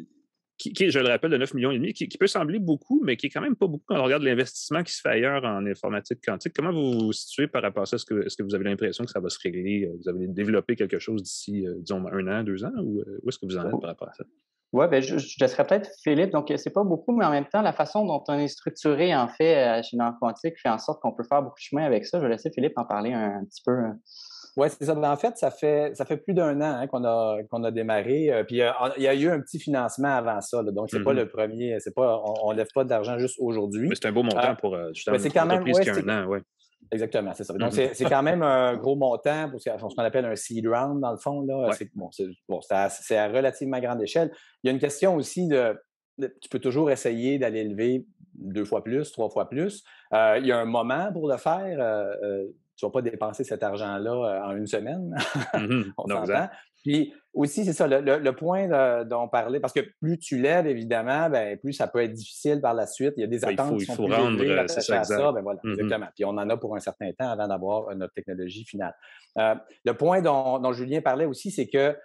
qui, je le rappelle, de 9 millions qui, peut sembler beaucoup, mais qui est quand même pas beaucoup quand on regarde l'investissement qui se fait ailleurs en informatique quantique. Comment vous vous situez par rapport à ça? Est-ce que, vous avez l'impression que ça va se régler? Vous avez développé quelque chose d'ici, euh, disons, un an, deux ans? Ou où est-ce que vous en êtes par rapport à ça? Oui, ben je, je laisserais peut-être Philippe. Donc, c'est pas beaucoup, mais en même temps, la façon dont on est structuré, en fait, chez Quantique fait en sorte qu'on peut faire beaucoup de chemin avec ça. Je vais laisser Philippe en parler un, petit peu. Oui, c'est ça. En fait, ça fait, ça fait plus d'un an hein, qu'on a, qu'on a démarré. Euh, puis il y a eu un petit financement avant ça. donc, c'est pas mm-hmm. le premier. C'est pas, on ne lève pas d'argent juste aujourd'hui. Mais c'est un beau montant euh, pour euh, justement c'est quand même, qui a un an. Ouais. Exactement, c'est ça. Donc, mm-hmm. c'est quand même un gros montant pour ce qu'on appelle un seed round, dans le fond. Là. C'est bon, bon, à, relativement grande échelle. Il y a une question aussi de, tu peux toujours essayer d'aller lever deux fois plus, trois fois plus. Euh, il y a un moment pour le faire. Euh, euh, tu ne vas pas dépenser cet argent-là en une semaine. Mm-hmm. [laughs] on s'entend. Puis aussi, c'est ça, le, point dont on parlait, parce que plus tu lèves, évidemment, ben, plus ça peut être difficile par la suite. Il y a des ben, attentes qui sont plus rendre, élevées ça, ça. Ben, voilà, mm-hmm. exactement. Puis on en a pour un certain temps avant d'avoir notre technologie finale. le point dont, Julien parlait aussi, c'est que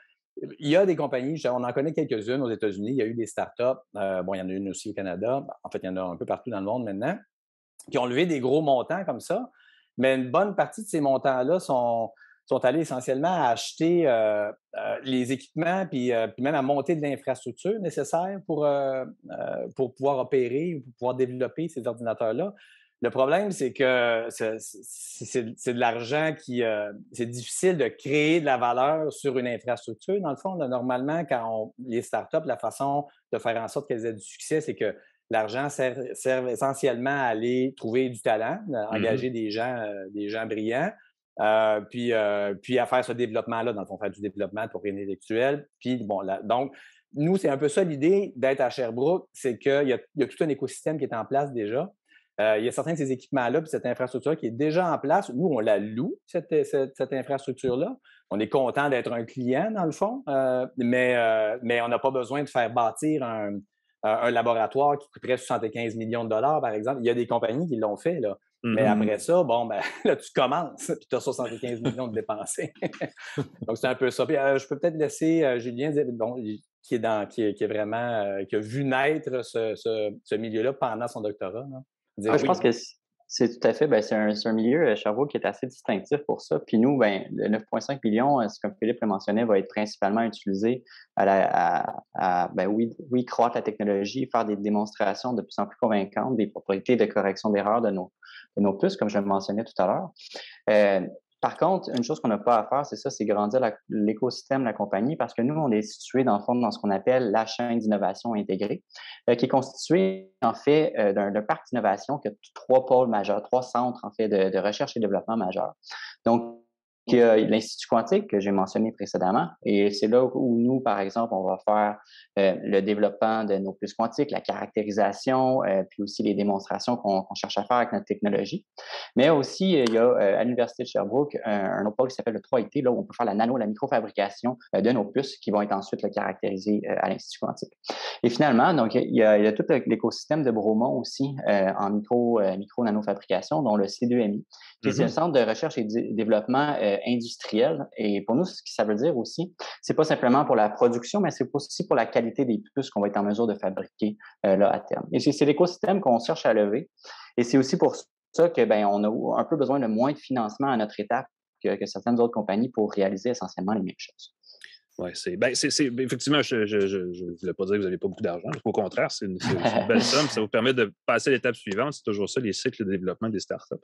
il y a des compagnies, on en connaît quelques-unes aux États-Unis, il y a eu des startups, euh, bon, il y en a une aussi au Canada, en fait, il y en a un peu partout dans le monde maintenant, qui ont levé des gros montants comme ça, mais une bonne partie de ces montants-là sont, sont allés essentiellement à acheter euh, euh, les équipements puis, puis, même à monter de l'infrastructure nécessaire pour, pour pouvoir opérer, pour pouvoir développer ces ordinateurs-là. Le problème, c'est que c'est de l'argent qui. Euh, c'est difficile de créer de la valeur sur une infrastructure. Dans le fond, normalement, quand les startups, la façon de faire en sorte qu'elles aient du succès, c'est que l'argent sert, essentiellement à aller trouver du talent, à mmh engager des gens, euh, des gens brillants. Euh, puis, puis à faire ce développement-là, dans le fond, faire du développement pour intellectuel. Puis, bon, donc, nous, c'est un peu ça l'idée d'être à Sherbrooke, c'est qu'il y, y, a tout un écosystème qui est en place déjà. Euh, il y a certains de ces équipements-là, puis cette infrastructure qui est déjà en place. Nous, on la loue, cette, infrastructure-là. On est content d'être un client, dans le fond, euh, mais, euh, mais on n'a pas besoin de faire bâtir un, laboratoire qui coûterait 75 millions de dollars, par exemple. Il y a des compagnies qui l'ont fait, là. Mais mm-hmm. après ça, bon, ben, [laughs] là, tu commences, puis tu as 75 millions de dépensés. [laughs] Donc, c'est un peu ça. je peux peut-être laisser Julien qui est, dans, qui, est, vraiment, qui a vu naître ce, milieu-là pendant son doctorat. Ah, je pense que c'est tout à fait, ben, c'est un, milieu, euh, Sherbrooke, qui est assez distinctif pour ça. Puis nous, ben, le 9,5 millions, euh, comme Philippe le mentionnait, va être principalement utilisé à, ben, oui, oui, croître la technologie, faire des démonstrations de plus en plus convaincantes des propriétés de correction d'erreurs de nos, de nos puces, comme je le mentionnais tout à l'heure. Euh, par contre, une chose qu'on n'a pas à faire, c'est ça, c'est grandir l'écosystème de la compagnie parce que nous, on est situé dans le fond dans ce qu'on appelle la chaîne d'innovation intégrée, euh, qui est constituée en fait euh, d'un parc d'innovation qui a trois pôles majeurs, trois centres en fait de, de recherche et développement majeurs. Donc, il y a l'Institut quantique que j'ai mentionné précédemment. Et c'est là où nous, par exemple, on va faire euh, le développement de nos puces quantiques, la caractérisation, euh, puis aussi les démonstrations qu'on cherche à faire avec notre technologie. Mais aussi, il y a euh, à l'Université de Sherbrooke un, autre pôle qui s'appelle le 3IT, là où on peut faire la nano, la microfabrication de nos puces qui vont être ensuite caractérisées à l'Institut quantique. Et finalement, donc, il y a, il y a tout l'écosystème de Bromont aussi en micro, micro-nanofabrication, dont le C2MI, qui est un mm-hmm. centre de recherche et développement industriel. Et pour nous, ce que ça veut dire aussi, c'est pas simplement pour la production, mais c'est aussi pour la qualité des puces qu'on va être en mesure de fabriquer euh, à terme. Et c'est l'écosystème qu'on cherche à lever. Et c'est aussi pour ça que ben on a un peu besoin de moins de financement à notre étape que, certaines autres compagnies pour réaliser essentiellement les mêmes choses. Oui, c'est ben, effectivement, je ne voulais pas dire que vous n'avez pas beaucoup d'argent. Au contraire, c'est une, une, belle somme. Ça vous permet de passer à l'étape suivante. C'est toujours ça, les cycles de développement des startups.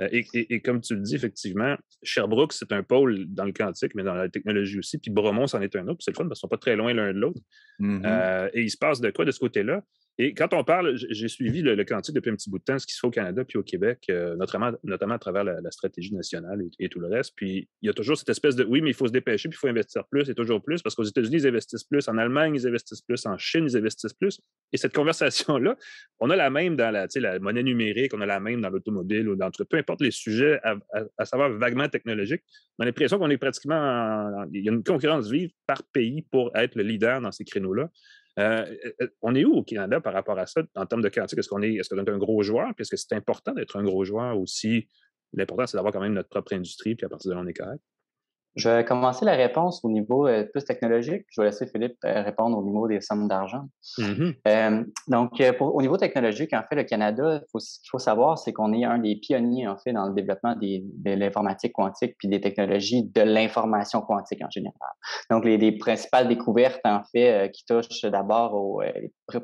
Euh, et, comme tu le dis, effectivement, Sherbrooke, c'est un pôle dans le quantique, mais dans la technologie aussi. Puis Bromont, c'en est un autre. C'est le fun parce qu'ils ne sont pas très loin l'un de l'autre. Mm-hmm. Euh, et il se passe de quoi de ce côté-là? Et quand on parle, j'ai suivi le, le, quantique depuis un petit bout de temps, ce qui se fait au Canada puis au Québec, euh, notamment, notamment à travers la, stratégie nationale et, tout le reste. Puis il y a toujours cette espèce de oui, mais il faut se dépêcher, puis il faut investir plus et toujours plus, parce qu'aux États-Unis, ils investissent plus, en Allemagne, ils investissent plus, en Chine, ils investissent plus. Et cette conversation-là, on a la même dans la, monnaie numérique, on a la même dans l'automobile ou dans peu importe les sujets, à, savoir vaguement technologiques. On a l'impression qu'on est pratiquement. il y a une concurrence vive par pays pour être le leader dans ces créneaux-là. Euh, euh, on est où au Canada par rapport à ça en termes de quantique? Est-ce qu'on est, est, est un gros joueur? Puis est-ce que c'est important d'être un gros joueur aussi? L'important, c'est d'avoir quand même notre propre industrie, puis à partir de là, on est correct. Je vais commencer la réponse au niveau euh, plus technologique. Je vais laisser Philippe euh, répondre au niveau des sommes d'argent. Mm-hmm. euh, donc, pour, au niveau technologique, en fait, le Canada, faut, ce qu'il faut savoir, c'est qu'on est un des pionniers, en fait, dans le développement des, de l'informatique quantique puis des technologies de l'information quantique en général. Donc, les, les, principales découvertes, en fait, qui touchent d'abord aux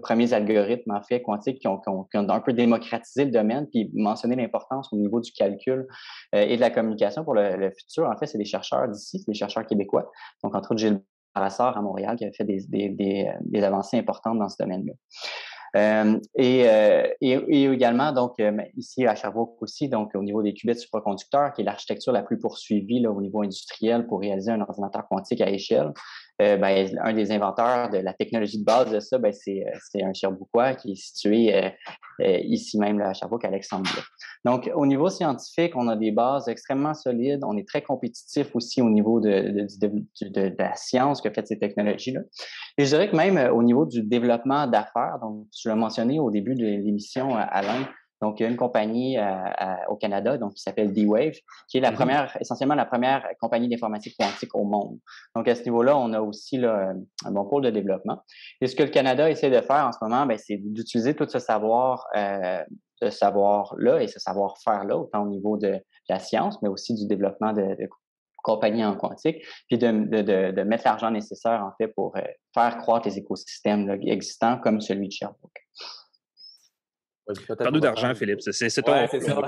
premiers algorithmes, en fait, quantiques qui ont, qui, ont, un peu démocratisé le domaine puis mentionné l'importance au niveau du calcul et de la communication pour le, futur. En fait, c'est des chercheurs ici, des chercheurs québécois. Donc, entre autres, Gilles Barassard à Montréal qui a fait des, des, des avancées importantes dans ce domaine-là. Euh, et, euh, et, également, donc, euh, ici à Sherbrooke aussi, donc au niveau des qubits supraconducteurs, qui est l'architecture la plus poursuivie là, au niveau industriel pour réaliser un ordinateur quantique à échelle. Euh, ben, un des inventeurs de la technologie de base de ça, ben, c'est, c'est un Cherbouquois qui est situé ici même à Sherbrooke, Alexandre. Donc, au niveau scientifique, on a des bases extrêmement solides. On est très compétitif aussi au niveau de la science que fait ces technologies-là. Et je dirais que même au niveau du développement d'affaires, donc tu l'as mentionné au début de l'émission, Alain, donc, il y a une compagnie euh, au Canada donc, qui s'appelle D-Wave, qui est la mm-hmm. première, essentiellement la première compagnie d'informatique quantique au monde. Donc, à ce niveau-là, on a aussi là, un bon pôle de développement. Et ce que le Canada essaie de faire en ce moment, ben, c'est d'utiliser tout ce savoir, euh, ce savoir-là et ce savoir-faire-là, autant au niveau de la science, mais aussi du développement de, de compagnies en quantique, puis de, de, de mettre l'argent nécessaire, en fait, pour euh, faire croître les écosystèmes là, existants comme celui de Sherbrooke. Parle-nous d'argent, Philippe. C'est ton. Ouais, c'est ça. [laughs]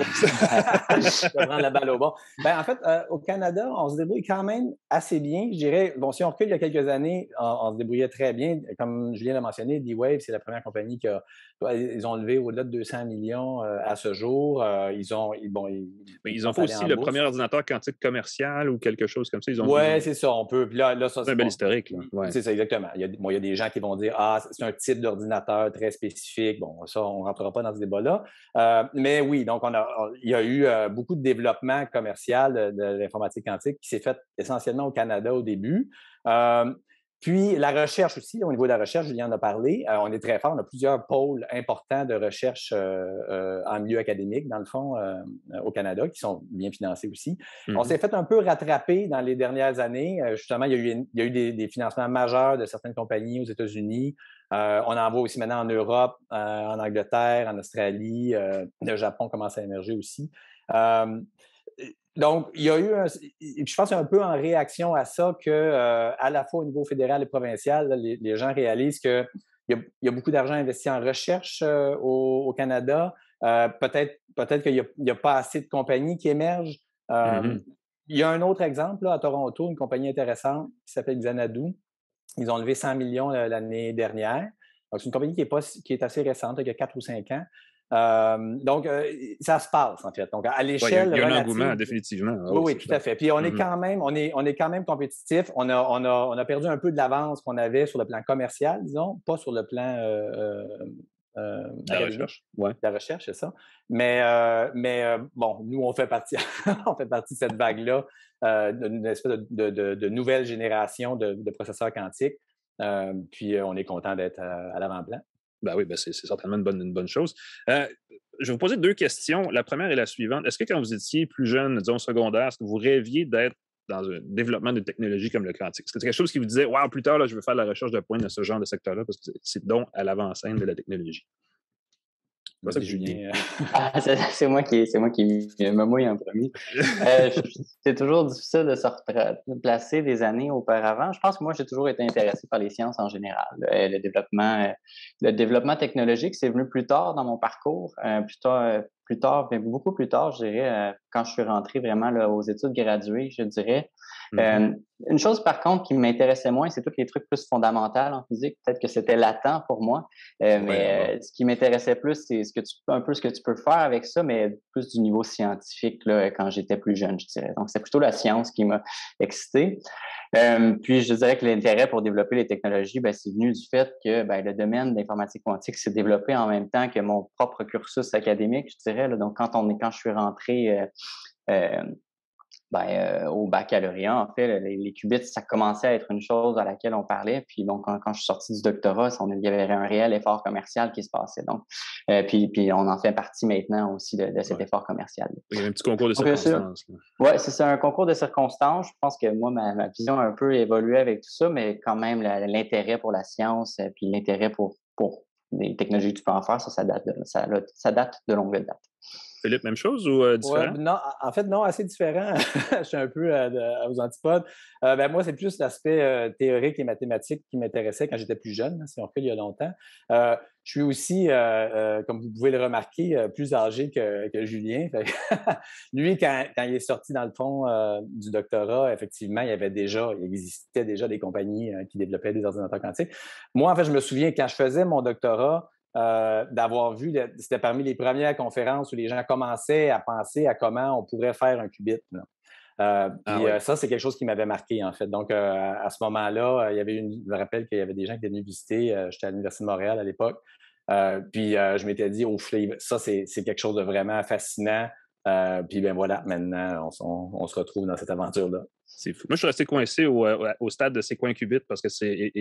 je prendre la balle au bon. Ben, en fait, euh, au Canada, on se débrouille quand même assez bien. Je dirais, bon, si on recule il y a quelques années, on, se débrouillait très bien. Comme Julien l'a mentionné, D-Wave, c'est la première compagnie qui a. Ils ont levé au-delà de 200 millions euh, à ce jour. Euh, ils ont. Bon, ils, ils ont fait aussi le premier ordinateur quantique commercial ou quelque chose comme ça. Oui, c'est ça. On peut. là, là, c'est un bel historique. C'est ça, exactement. Il y, a, il y a des gens qui vont dire Ah, c'est un type d'ordinateur très spécifique. Bon, ça, on ne rentrera pas dans ce débat-là. Euh, mais oui, donc on a, il y a eu euh, beaucoup de développement commercial de, l'informatique quantique qui s'est fait essentiellement au Canada au début. Euh, puis la recherche aussi, au niveau de la recherche, Julien en a parlé, on est très fort, on a plusieurs pôles importants de recherche en milieu académique, dans le fond, au Canada, qui sont bien financés aussi. On mm-hmm. s'est fait un peu rattraper dans les dernières années. justement, il y a eu, il y a eu des, des, financements majeurs de certaines compagnies aux États-Unis, euh, on en voit aussi maintenant en Europe, euh, en Angleterre, en Australie. Euh, le Japon commence à émerger aussi. Donc, il y a eu, un, je pense un peu en réaction à ça que, à la fois au niveau fédéral et provincial, les, gens réalisent qu'il y, y, a beaucoup d'argent investi en recherche au, Canada. peut-être peut-être qu'il n'y a, pas assez de compagnies qui émergent. Mm-hmm. Il y a un autre exemple à Toronto, une compagnie intéressante qui s'appelle Xanadu, ils ont levé 100 millions l'année dernière. Donc, c'est une compagnie qui est, pas, qui est assez récente, il y a 4 ou 5 ans. Euh, donc, euh, ça se passe, en fait. Donc, à l'échelle. il y a, un engouement, définitivement. Ah oui, oui, tout à fait. Puis, on est mm-hmm. quand même, on est, on est quand même compétitif. On a, on, a, on a perdu un peu de l'avance qu'on avait sur le plan commercial, disons, pas sur le plan euh, euh, la recherche. Ouais. La recherche, c'est ça. Mais, euh, mais euh, bon, nous, on fait partie, [laughs] on fait partie de cette vague-là, d'une espèce de, de, de, nouvelle génération de, processeurs quantiques. puis on est content d'être à, l'avant-plan. Ben oui, ben c'est certainement une bonne, une bonne chose. je vais vous poser deux questions. La première est la suivante. Est-ce que quand vous étiez plus jeune, disons secondaire, est-ce que vous rêviez d'être dans un développement de technologie comme le quantique? Est-ce que c'est quelque chose qui vous disait, wow, plus tard, là, je veux faire la recherche de points dans ce genre de secteur-là parce que c'est donc à l'avant-scène de la technologie? C'est Julien. Ah, [laughs] c'est moi qui c'est moi qui me mouille en premier. [laughs] Euh, c'est toujours difficile de se replacer des années auparavant. Je pense que moi j'ai toujours été intéressé par les sciences en général. Le, développement, le développement technologique, c'est venu plus tard dans mon parcours, euh, plus tard, plus tard, beaucoup plus tard, je dirais, quand je suis rentré vraiment là, aux études graduées, je dirais. Mm-hmm. une chose, par contre, qui m'intéressait moins, c'est tous les trucs plus fondamentaux en physique. Peut-être que c'était latent pour moi, mais ce qui m'intéressait plus, c'est ce que tu, un peu ce que tu peux faire avec ça, mais plus du niveau scientifique là, quand j'étais plus jeune, je dirais. Donc, c'est plutôt la science qui m'a excité. Euh, puis je dirais que l'intérêt pour développer les technologies, ben, c'est venu du fait que ben, le domaine d'informatique quantique s'est développé en même temps que mon propre cursus académique, je dirais. Là. Donc, quand on est, quand je suis rentré euh, euh, ben, euh, au baccalauréat, en fait, les, qubits, ça commençait à être une chose à laquelle on parlait. Puis donc, quand, je suis sorti du doctorat, il y avait un réel effort commercial qui se passait. Donc, euh, puis, puis on en fait partie maintenant aussi de, cet effort commercial. Il y a un petit concours de circonstances. Oui, c'est un concours de circonstances. Je pense que moi, ma, vision a un peu évolué avec tout ça, mais quand même, l'intérêt pour la science, euh, puis l'intérêt pour, pour les technologies que tu peux en faire, ça, ça date de, ça, ça date de longue date. Philippe, même chose ou euh, différent? non, en fait, non, assez différent. [laughs] je suis un peu à, aux antipodes. Euh, ben, moi, c'est plus l'aspect euh, théorique et mathématique qui m'intéressait quand j'étais plus jeune, si on fait il y a longtemps. je suis aussi, comme vous pouvez le remarquer, plus âgé que, Julien. [laughs] Lui, quand, il est sorti dans le fond du doctorat, effectivement, il y avait déjà, il existait déjà des compagnies qui développaient des ordinateurs quantiques. Moi, en fait, je me souviens, quand je faisais mon doctorat, euh, d'avoir vu, c'était parmi les premières conférences où les gens commençaient à penser à comment on pourrait faire un qubit. Euh, ah puis euh, ça, c'est quelque chose qui m'avait marqué, en fait. Donc, à ce moment-là, il y avait une, je me rappelle qu'il y avait des gens qui étaient venus visiter. J'étais à l'Université de Montréal à l'époque. puis je m'étais dit, oh, ça, c'est quelque chose de vraiment fascinant. puis ben voilà, maintenant, on, se retrouve dans cette aventure-là. C'est fou. Moi, je suis resté coincé au, stade de ces coins qubits parce que c'est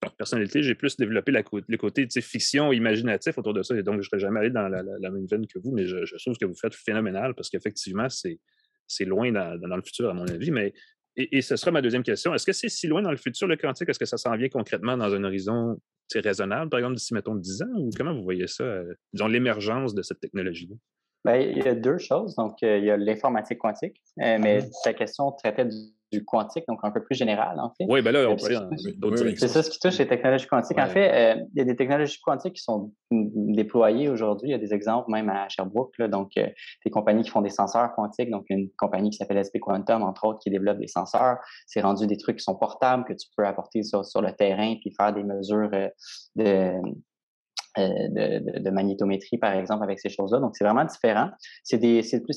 par personnalité, j'ai plus développé le côté fiction imaginatif autour de ça. Et donc, je ne serais jamais allé dans la, même veine que vous, mais je, trouve que vous faites phénoménal parce qu'effectivement, c'est loin dans, le futur, à mon avis. Mais, et, ce sera ma deuxième question. Est-ce que c'est si loin dans le futur, le quantique? Est-ce que ça s'en vient concrètement dans un horizon raisonnable, par exemple, d'ici, mettons, 10 ans? Ou comment vous voyez ça, euh, disons, l'émergence de cette technologie-là? Bien, il y a deux choses. Donc, euh, il y a l'informatique quantique, euh, mais mm-hmm. ta question traitait du du quantique, donc un peu plus général, en fait. Oui, bien là, on peut C'est ça ce qui touche les technologies quantiques. En fait, euh, il y a des technologies quantiques qui sont déployées aujourd'hui. Il y a des exemples même à Sherbrooke, donc euh, des compagnies qui font des senseurs quantiques, donc une compagnie qui s'appelle SP Quantum, entre autres, qui développe des senseurs. C'est rendu des trucs qui sont portables, que tu peux apporter sur, sur le terrain, puis faire des mesures euh, de euh, de, de, magnétométrie, par exemple, avec ces choses-là. Donc, c'est vraiment différent. C'est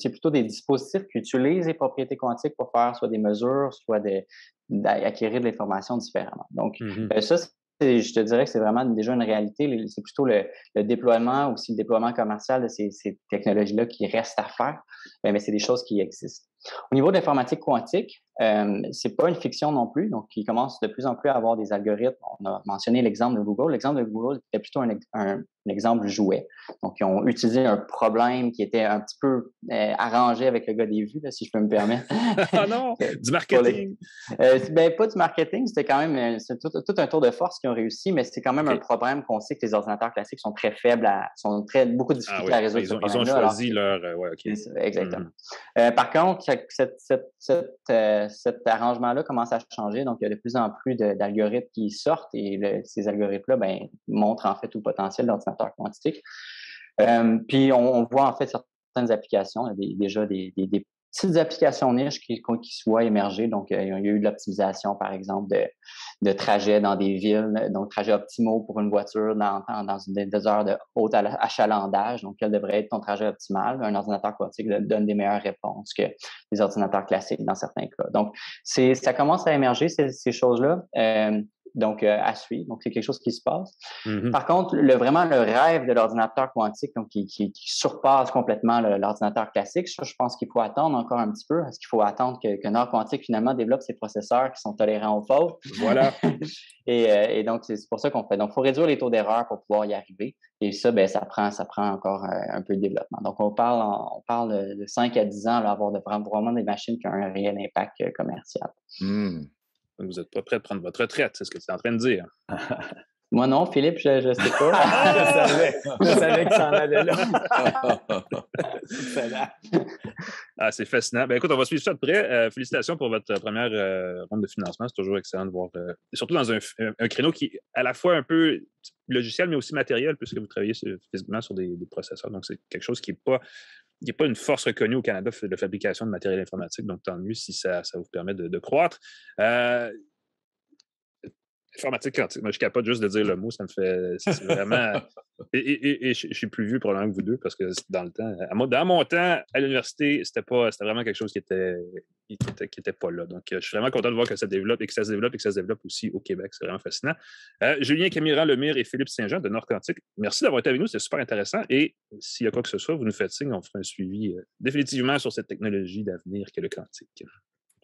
plutôt des dispositifs qui utilisent les propriétés quantiques pour faire soit des mesures, soit d'acquérir de l'information différemment. Donc, mm-hmm. euh, ça, je te dirais que c'est vraiment déjà une réalité. C'est plutôt le, déploiement, aussi le déploiement commercial de ces, technologies-là qui reste à faire, mais c'est des choses qui existent. Au niveau de l'informatique quantique, euh, c'est pas une fiction non plus. Donc, il commence de plus en plus à avoir des algorithmes. On a mentionné l'exemple de Google. L'exemple de Google était plutôt un, exemple jouet. Donc, ils ont utilisé un problème qui était un petit peu euh, arrangé avec le gars des vues, si je peux me permettre. [laughs] ah non, [laughs] du marketing. Euh, ben, pas du marketing, c'était quand même euh, tout, un tour de force qu'ils ont réussi, mais c'est quand même un problème qu'on sait que les ordinateurs classiques sont très faibles, à, sont très beaucoup de difficultés ah à résoudre. Ils ont, ils ont choisi leur. Ouais, exactement. Mm-hmm. par contre, cette cet arrangement-là commence à changer. Donc, il y a de plus en plus d'algorithmes qui sortent et ces algorithmes-là ben, montrent en fait tout le potentiel de l'ordinateur quantique. Euh, puis, on, voit en fait certaines applications, déjà des, petites applications niches qui, qui se voient émerger. Donc, euh, il y a eu de l'optimisation, par exemple, de, de trajets dans des villes, donc trajets optimaux pour une voiture dans, dans des, heures de haut achalandage. Donc, quel devrait être ton trajet optimal? Un ordinateur quantique donne des meilleures réponses que les ordinateurs classiques dans certains cas. Donc, ça commence à émerger, ces, ces choses-là. Euh, donc euh, à suivre. Donc, c'est quelque chose qui se passe. Mm-hmm. Par contre, le, vraiment le rêve de l'ordinateur quantique, donc qui, qui, surpasse complètement l'ordinateur classique, je pense qu'il faut attendre encore un petit peu. Est-ce qu'il faut attendre que, que Nord Quantique finalement développe ses processeurs qui sont tolérants aux fautes? Voilà. [laughs] et, euh, et, donc, c'est pour ça qu'on fait. Donc, il faut réduire les taux d'erreur pour pouvoir y arriver. Et ça, ben, ça prend, ça prend encore euh, un, peu de développement. Donc, on parle, on parle de 5 à 10 ans, là, avoir de, vraiment des machines qui ont un réel impact commercial. Hmm. Vous n'êtes pas prêt de prendre votre retraite, c'est ce que tu es en train de dire. [laughs] Moi non, Philippe, je ne sais pas. je savais, je sais pas. [laughs] je savais, je savais que ça en allait là. [laughs] ah, c'est fascinant. Ben, écoute, on va suivre ça de près. Euh, félicitations pour votre première euh, ronde de financement. C'est toujours excellent de voir, euh, surtout dans un, un, créneau qui est à la fois un peu logiciel, mais aussi matériel, puisque vous travaillez physiquement sur des, des processeurs. Donc, c'est quelque chose qui n'est pas il n'y a pas une force reconnue au Canada de fabrication de matériel informatique, donc tant mieux si ça, ça vous permet de, croître. Euh, informatique quantique. Moi, je suis capable juste de dire le mot, ça me fait. C'est vraiment. [laughs] et, je, suis plus vieux probablement que vous deux parce que dans le temps, dans mon temps, à l'université, c'était pas c'était vraiment quelque chose qui était, qui était, pas là. Donc, je suis vraiment content de voir que ça développe et que ça se développe et que ça se développe aussi au Québec. C'est vraiment fascinant. Euh, Julien Camiran Lemire et Philippe Saint-Jean de Nord Quantique, merci d'avoir été avec nous. C'est super intéressant. Et s'il y a quoi que ce soit, vous nous faites signe, on fera un suivi euh, définitivement sur cette technologie d'avenir qu'est le quantique.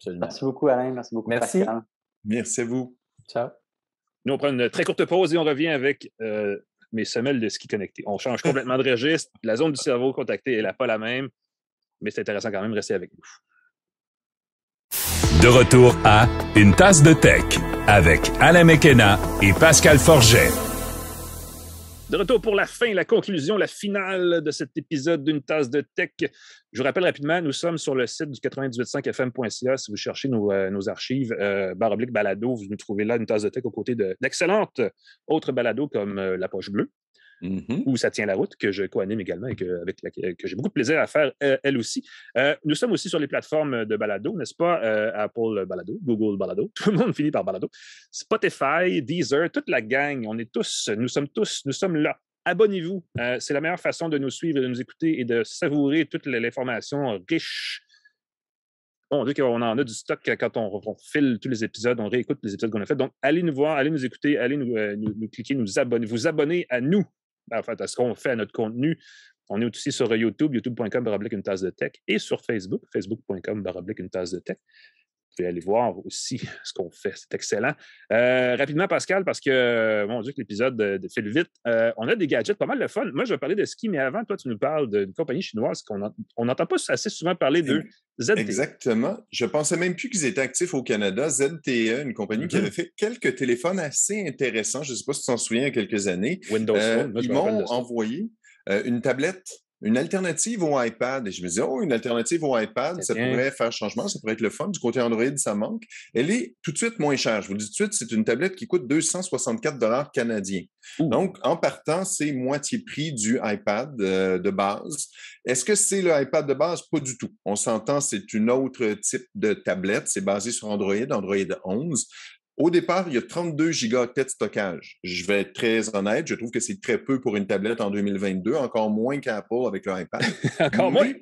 Merci beaucoup, Alain. Merci beaucoup. Merci. Merci à vous. Ciao. Nous, on prend une très courte pause et on revient avec euh, mes semelles de ski connectés. On change [laughs] complètement de registre. La zone du cerveau contactée, elle n'est pas la même, mais c'est intéressant quand même. Restez avec nous. De retour à Une tasse de tech avec Alain Mekena et Pascal Forget. De retour pour la fin, la conclusion, la finale de cet épisode d'une tasse de tech. Je vous rappelle rapidement, nous sommes sur le site du 985fm.ca. Si vous cherchez nos, euh, archives, euh, barre oblique balado, vous nous trouvez là une tasse de tech aux côtés d'excellentes autres balados comme euh, La Poche Bleue, Mm-hmm. où ça tient la route, que je co-anime également et que, avec que j'ai beaucoup de plaisir à faire euh, elle aussi. Euh, nous sommes aussi sur les plateformes de balado, n'est-ce pas? Euh, Apple Balado, Google Balado, [laughs] tout le monde finit par Balado. Spotify, Deezer, toute la gang, on est tous, nous sommes tous, nous sommes là. Abonnez-vous. c'est la meilleure façon de nous suivre, de nous écouter et de savourer toute l'information riche on dit qu'on en a du stock quand on, file tous les épisodes, on réécoute les épisodes qu'on a fait. Donc, allez nous voir, allez nous écouter, allez nous, nous cliquer, nous abonner, vous abonner à nous en fait, à ce qu'on fait à notre contenu. On est aussi sur YouTube, youtube.com une tasse de tech et sur Facebook, facebook.com une tasse de tech. Pouvez aller voir aussi [laughs] ce qu'on fait. C'est excellent. Euh, rapidement, Pascal, parce que, mon Dieu, que l'épisode de, file vite. Euh, on a des gadgets pas mal de fun. Moi, je vais parler de ski, mais avant, toi, tu nous parles d'une compagnie chinoise qu'on n'entend pas assez souvent parler de ZTE. Exactement. Je pensais même plus qu'ils étaient actifs au Canada. ZTE, une compagnie qui mm-hmm. avait fait quelques téléphones assez intéressants. Je ne sais pas si tu t'en souviens, il y a quelques années. Windows euh, Phone. ils m'ont envoyé une tablette une alternative au iPad. Et je me disais, oh, une alternative au iPad, ça pourrait faire changement, ça pourrait être le fun. Du côté Android, ça manque. Elle est tout de suite moins chère. Je vous dis tout de suite, c'est une tablette qui coûte 264 dollars canadiens. Donc, en partant, c'est moitié prix du iPad euh, de base. Est-ce que c'est le iPad de base? Pas du tout. On s'entend, c'est une autre type de tablette. C'est basé sur Android, Android 11. Au départ, il y a 32 gigaoctets de stockage. Je vais être très honnête, je trouve que c'est très peu pour une tablette en 2022, encore moins qu'Apple avec le iPad. [laughs] encore moins?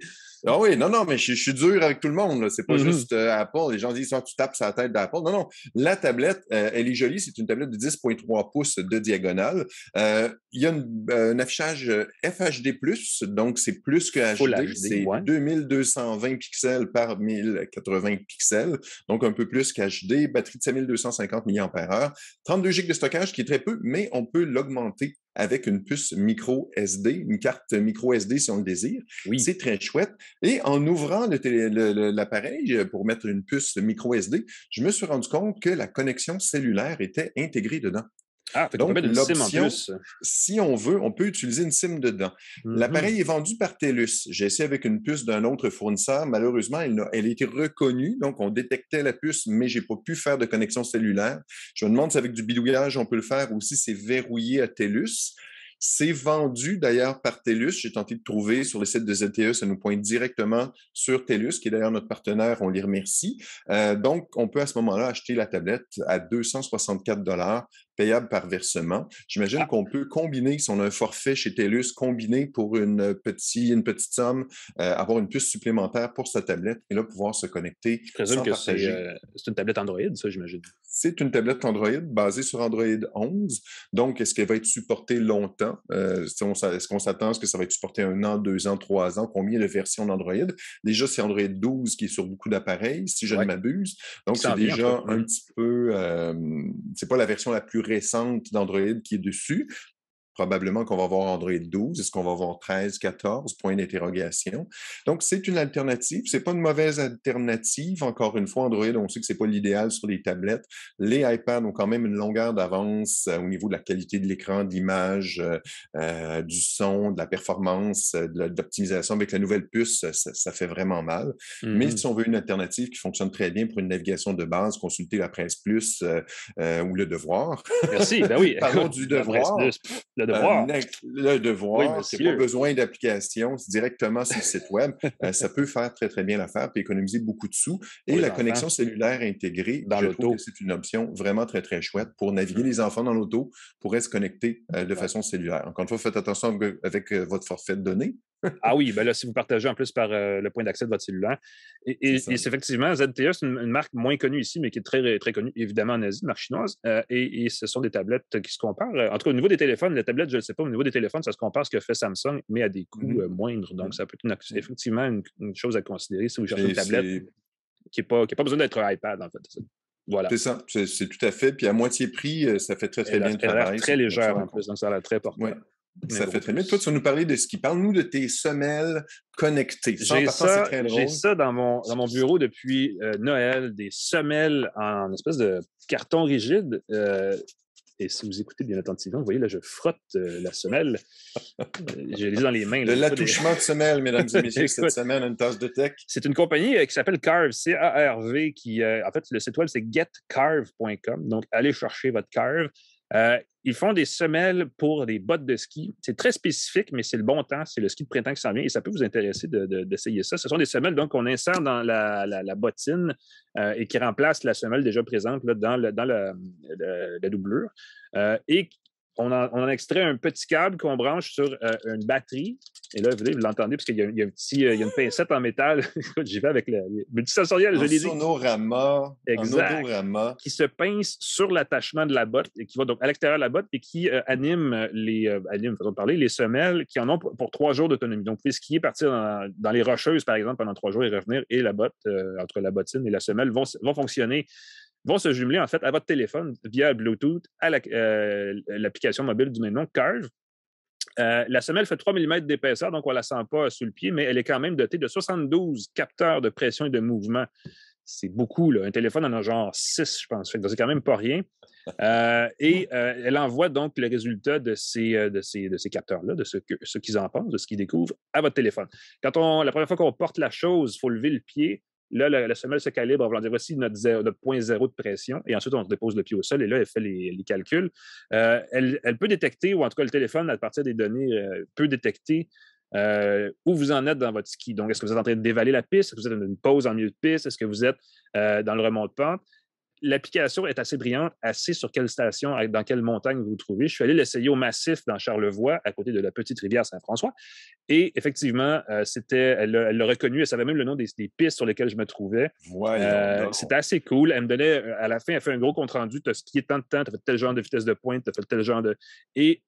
Ah oui, non, non, mais je, suis dur avec tout le monde. C'est pas mm-hmm. juste euh, Apple. Les gens disent, ah, tu tapes sur la tête d'Apple. Non, non. La tablette, euh, elle est jolie. C'est une tablette de 10,3 pouces de diagonale. Euh, il y a un affichage FHD+, donc c'est plus que HD. C'est 2220 pixels par 1080 pixels, donc un peu plus qu'HD. Batterie de 5250 mAh. 32 GB de stockage, qui est très peu, mais on peut l'augmenter avec une puce micro SD, une carte micro SD si on le désire. Oui. C'est très chouette. Et en ouvrant l'appareil pour mettre une puce micro SD, je me suis rendu compte que la connexion cellulaire était intégrée dedans. Ah, Donc, l'option, si on veut, on peut utiliser une SIM dedans. Mm-hmm. L'appareil est vendu par TELUS. J'ai essayé avec une puce d'un autre fournisseur. Malheureusement, elle a, elle a, été reconnue. Donc, on détectait la puce, mais j'ai pas pu faire de connexion cellulaire. Je me demande si avec du bidouillage, on peut le faire ou si c'est verrouillé à TELUS. C'est vendu d'ailleurs par TELUS. J'ai tenté de trouver sur le site de ZTE, ça nous pointe directement sur TELUS, qui est d'ailleurs notre partenaire, on les remercie. Euh, donc, on peut à ce moment-là acheter la tablette à 264 dollars payable par versement. J'imagine ah. qu'on peut combiner, si on a un forfait chez TELUS, combiner pour une, petit, une petite somme, euh, avoir une puce supplémentaire pour sa tablette et là, pouvoir se connecter. Je présume que euh, c'est une tablette Android, ça, j'imagine. C'est une tablette Android basée sur Android 11. Donc, est-ce qu'elle va être supportée longtemps? Euh, est-ce qu'on s'attend à ce que ça va être supporté un an, deux ans, trois ans? Combien de versions d'Android? Déjà, c'est Android 12 qui est sur beaucoup d'appareils, si je ne m'abuse. Donc, c'est déjà un petit peu... c'est pas la version la plus récente d'Android qui est dessus. Probablement qu'on va avoir Android 12. Est-ce qu'on va avoir 13, 14? Point d'interrogation. Donc, c'est une alternative. C'est pas une mauvaise alternative. Encore une fois, Android, on sait que c'est pas l'idéal sur les tablettes. Les iPads ont quand même une longueur d'avance euh, au niveau de la qualité de l'écran, d'image, euh, euh, du son, de la performance, de l'optimisation avec la nouvelle puce. Ça, fait vraiment mal. Mais mm-hmm. si on veut une alternative qui fonctionne très bien pour une navigation de base, consulter la presse plus ou le devoir. Merci. Ben oui. [laughs] Parlons du [laughs] devoir. le devoir. le devoir. c'est pas besoin d'application. directement sur le site web. [laughs] ça peut faire très, très bien l'affaire et économiser beaucoup de sous. Et la connexion cellulaire intégrée, dans l'auto, c'est une option vraiment très, très chouette pour naviguer. Les enfants dans l'auto pourraient se connecter euh, de façon cellulaire. Encore une fois, faites attention avec euh, votre forfait de données. Ah oui, ben là, si vous partagez en plus par euh, le point d'accès de votre cellulaire. Et, c'est effectivement, ZTE, c'est une, marque moins connue ici, mais qui est très, très connue, évidemment, en Asie, une marque chinoise. et, ce sont des tablettes qui se comparent. En tout cas, au niveau des téléphones, les tablettes, je ne sais pas, au niveau des téléphones, ça se compare à ce que fait Samsung, mais à des coûts mmh moindres. Donc, ça peut être effectivement une, chose à considérer si vous cherchez une tablette qui n'a pas, pas besoin d'être un iPad, en fait. Voilà. C'est ça, c'est tout à fait. Puis à moitié prix, euh, ça fait très, très bien le travail. très légère en plus, donc ça a l'air très portant. Ça fait très bien. Toi, tu vas nous parler de ce qui. Parle-nous de tes semelles connectées. J'ai ça, ça dans, mon, dans mon bureau depuis euh, Noël, des semelles en espèce de carton rigide. Euh, et si vous écoutez bien attentivement, vous voyez, là, je frotte euh, la semelle. Je l'ai dans les mains. L'attouchement de semelle, mesdames et messieurs, [laughs] cette semaine, une tasse de tech. C'est une compagnie qui s'appelle Carve, C-A-R-V, qui, en fait, le site web, c'est getcarve.com. Donc, allez chercher votre Carve. Euh, ils font des semelles pour des bottes de ski. C'est très spécifique, mais c'est le bon temps. C'est le ski de printemps qui s'en vient et ça peut vous intéresser d'essayer ça. Ce sont des semelles qu'on insère dans la, bottine euh, et qui remplacent la semelle déjà présente dans, le, dans la doublure. Euh, on en, extrait un petit câble qu'on branche sur euh, une batterie. Et là, vous, l'entendez parce qu'il y, a, un petit, euh, il y a une pincette en métal. [laughs] J'y vais avec le, multisensoriel, je l'ai dit. Sonorama. Exact. Qui se pince sur l'attachement de la botte et qui va donc à l'extérieur de la botte et qui euh, anime les, anime, parler, les semelles qui en ont pour, trois jours d'autonomie. Donc, vous pouvez skier, partir dans, les rocheuses, par exemple, pendant trois jours et revenir et la botte, entre la bottine et la semelle, vont, vont fonctionner vont se jumeler en fait à votre téléphone via Bluetooth à euh, l'application mobile du même nom, Curve. Euh, la semelle fait 3 mm d'épaisseur, donc on ne la sent pas sous le pied, mais elle est quand même dotée de 72 capteurs de pression et de mouvement. C'est beaucoup, là. Un téléphone en a genre 6, je pense. c'est quand même pas rien. Euh, et elle envoie donc le résultat de ces, de ces, de ces capteurs-là, de ce qu'ils en pensent, de ce qu'ils découvrent à votre téléphone. Quand on, la première fois qu'on porte la chose, il faut lever le pied. Là, la, semelle se calibre, va dire voici notre, point zéro de pression, et ensuite on dépose le pied au sol, et là, elle fait les, calculs. Euh, elle, peut détecter, ou en tout cas le téléphone, à partir des données, euh, peut détecter euh, où vous en êtes dans votre ski. Donc, est-ce que vous êtes en train de dévaler la piste? Est-ce que vous êtes dans une pause en milieu de piste? Est-ce que vous êtes dans le remont de pente? L'application est assez brillante, assez sur quelle station, dans quelle montagne vous vous trouvez. Je suis allé l'essayer au Massif dans Charlevoix, à côté de la petite rivière Saint-François. Et effectivement, euh, c'était, elle l'a reconnu, elle savait même le nom des, pistes sur lesquelles je me trouvais. Euh, c'était assez cool. Elle me donnait, euh, à la fin, elle fait un gros compte-rendu. Tu as skié tant de temps, tu as fait tel genre de vitesse de pointe, tu as fait tel genre de. Et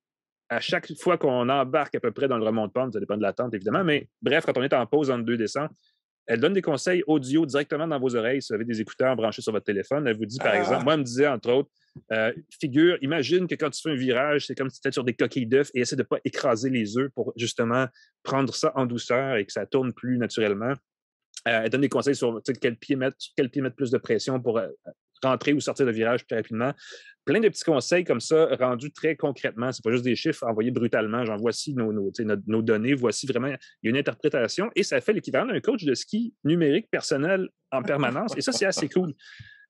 à chaque fois qu'on embarque à peu près dans le remont de pente, ça dépend de l'attente évidemment, mais bref, quand on est en pause entre deux descentes, elle donne des conseils audio directement dans vos oreilles si vous avez des écouteurs branchés sur votre téléphone. Elle vous dit, par ah. exemple, moi, elle me disait, entre autres, euh, figure, imagine que quand tu fais un virage, c'est comme si tu étais sur des coquilles d'œufs et essaie de ne pas écraser les œufs pour justement prendre ça en douceur et que ça tourne plus naturellement. Euh, elle donne des conseils sur quel pied mettre, sur quel pied mettre plus de pression pour euh, rentrer ou sortir de virage plus rapidement. Plein de petits conseils comme ça, rendus très concrètement. Ce n'est pas juste des chiffres envoyés brutalement. Genre, voici nos, nos, données, voici vraiment, il y a une interprétation et ça fait l'équivalent d'un coach de ski numérique personnel en permanence. Et ça, c'est assez cool.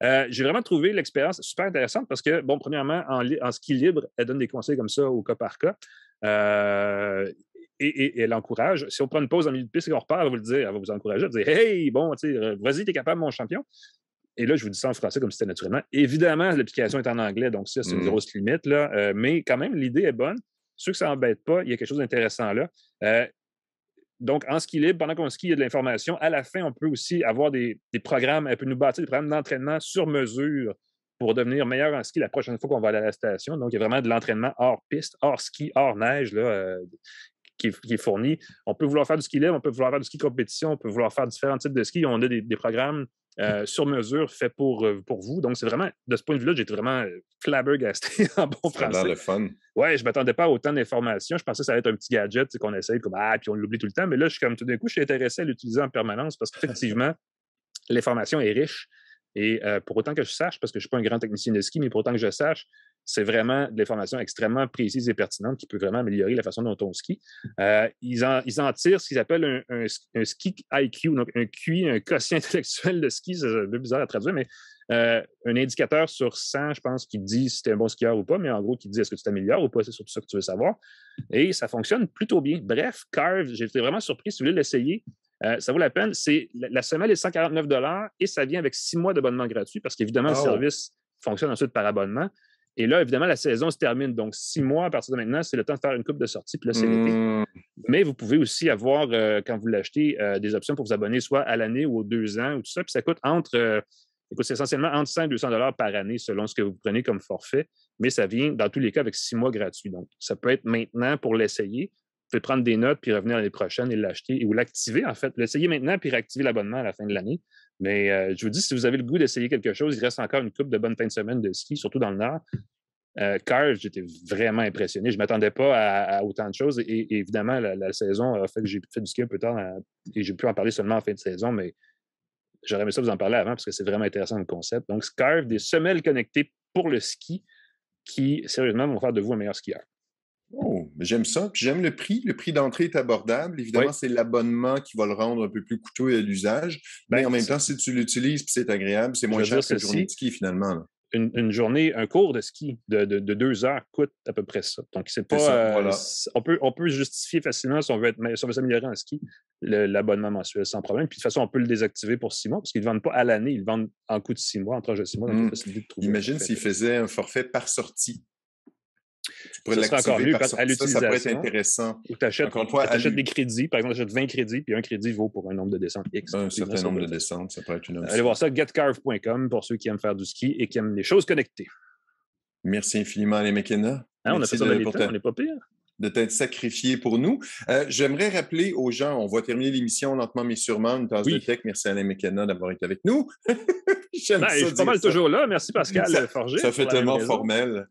Euh, j'ai vraiment trouvé l'expérience super intéressante parce que, bon, premièrement, en, ski libre, elle donne des conseils comme ça au cas par cas. Euh, et, elle encourage. Si on prend une pause en milieu de piste et qu'on repart, elle va vous le dire, elle va vous encourager, elle va dire Hey, bon, vas-y, t'es capable, mon champion. Et là, je vous dis ça en français comme c'était naturellement. Évidemment, l'application est en anglais, donc ça, c'est une mmh. grosse limite. Là. Euh, mais quand même, l'idée est bonne. Ceux que ça n'embête pas, il y a quelque chose d'intéressant là. Euh, donc, en ski libre, pendant qu'on skie, il y a de l'information. À la fin, on peut aussi avoir des, programmes, elle peut nous bâtir des programmes d'entraînement sur mesure pour devenir meilleur en ski la prochaine fois qu'on va aller à la station. Donc, il y a vraiment de l'entraînement hors piste, hors ski, hors neige, là, euh, qui, est, fourni. On peut vouloir faire du ski libre, on peut vouloir faire du ski compétition, on peut vouloir faire différents types de ski. On a des programmes euh, sur mesure fait pour, euh, pour vous. Donc, c'est vraiment, de ce point de vue-là, j'étais vraiment flabbergasté [laughs] en bon français. Ça le fun. Ouais, je ne m'attendais pas à autant d'informations. Je pensais que ça allait être un petit gadget qu'on essaye, comme ah, puis on l'oublie tout le temps. Mais là, je suis comme tout d'un coup, je suis intéressé à l'utiliser en permanence parce qu'effectivement, l'information est riche. Et pour autant que je sache, parce que je ne suis pas un grand technicien de ski, mais pour autant que je sache, c'est vraiment de l'information extrêmement précise et pertinente qui peut vraiment améliorer la façon dont on skie. Euh, ils, en, ils, en, tirent ce qu'ils appellent un, ski IQ, donc un QI, un quotient [laughs] intellectuel de ski, c'est un peu bizarre à traduire, mais euh, un indicateur sur 100, je pense, qui dit si tu es un bon skieur ou pas, mais en gros, qui dit est-ce que tu t'améliores ou pas, c'est surtout ça que tu veux savoir. Et ça fonctionne plutôt bien. Bref, Carve, j'étais vraiment surpris. Si vous voulez l'essayer, euh, ça vaut la peine. C'est, la, semelle est 149 et ça vient avec six mois d'abonnement gratuit parce qu'évidemment, le service fonctionne ensuite par abonnement. Et là, évidemment, la saison se termine. Donc, six mois à partir de maintenant, c'est le temps de faire une coupe de sortie. Puis là, c'est l'été. Mmh. Mais vous pouvez aussi avoir, euh, quand vous l'achetez, euh, des options pour vous abonner soit à l'année ou aux deux ans ou tout ça. Puis ça coûte entre, euh, écoute, c'est essentiellement entre 100 et 200 dollars par année selon ce que vous prenez comme forfait. Mais ça vient, dans tous les cas, avec six mois gratuits. Donc, ça peut être maintenant pour l'essayer. Vous pouvez prendre des notes puis revenir l'année prochaine et l'acheter ou l'activer, en fait. L'essayer maintenant puis réactiver l'abonnement à la fin de l'année. Mais je vous dis, si vous avez le goût d'essayer quelque chose, il reste encore une coupe de bonnes fins de semaine de ski, surtout dans le Nord. Euh, j'étais vraiment impressionné. Je ne m'attendais pas à, autant de choses. Et, évidemment, la, saison a fait que j'ai fait du ski un peu tard et j'ai pu en parler seulement en fin de saison, mais j'aurais aimé ça vous en parler avant parce que c'est vraiment intéressant le concept. Donc, Scarf, des semelles connectées pour le ski qui, sérieusement, vont faire de vous un meilleur skieur. Oh, j'aime ça. J'aime le prix. Le prix d'entrée est abordable. Évidemment, c'est l'abonnement qui va le rendre un peu plus coûteux à l'usage. Mais ben, en même temps, si tu l'utilises c'est agréable, c'est moins cher que la journée de ski finalement une, journée, un cours de ski de, deux heures coûte à peu près ça. Donc, c'est pas. Euh, on, peut, on peut justifier facilement si on veut, être, s'améliorer en ski, l'abonnement mensuel sans problème. Puis de toute façon, on peut le désactiver pour six mois parce qu'ils ne vendent pas à l'année, ils vendent en coût de six mois, en tranche de six mois. Mmh. Imagine s'ils faisaient un forfait par sortie. Tu pourrais l'activer à ça, ça pourrait être intéressant. Ou tu achètes, des crédits. Par exemple, tu achètes 20 crédits, puis un crédit vaut pour un nombre de descentes X. Un certain nombre de descentes, ça pourrait être une option. Allez voir ça, getcarve.com pour ceux qui aiment faire du ski et qui aiment les choses connectées. Merci infiniment, les McKenna. Hein, on a fait ça les temps, on n'est pas pire de t'être sacrifié pour nous. Euh, j'aimerais rappeler aux gens, on va terminer l'émission lentement mais sûrement, une tasse de tech. Merci Alain McKenna d'avoir été avec nous. [laughs] J'aime ben, ça. Je suis pas mal toujours là. Merci Pascal ça, Forger. Ça fait tellement formel.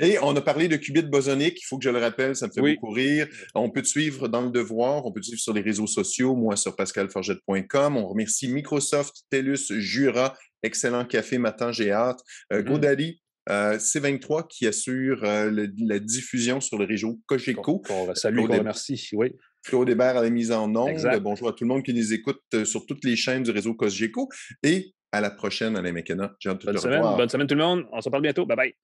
Et on a parlé de qubit bosonique. Il faut que je le rappelle, ça me fait beaucoup rire. On peut te suivre dans le devoir. On peut te suivre sur les réseaux sociaux, moi sur pascalforget.com. On remercie Microsoft, TELUS, Jura, Excellent Café Matin, j'ai hâte. Euh. Godali, euh, C23 qui assure euh, la diffusion sur le réseau Cogeco. Salut, qu'on remercie. Oui. Claude Hébert à la mise en onde. Bonjour à tout le monde qui nous écoute sur toutes les chaînes du réseau Cogeco. Et à la prochaine, Alain McKenna. Te semaine, Bonne semaine tout le monde. On se parle bientôt. Bye bye.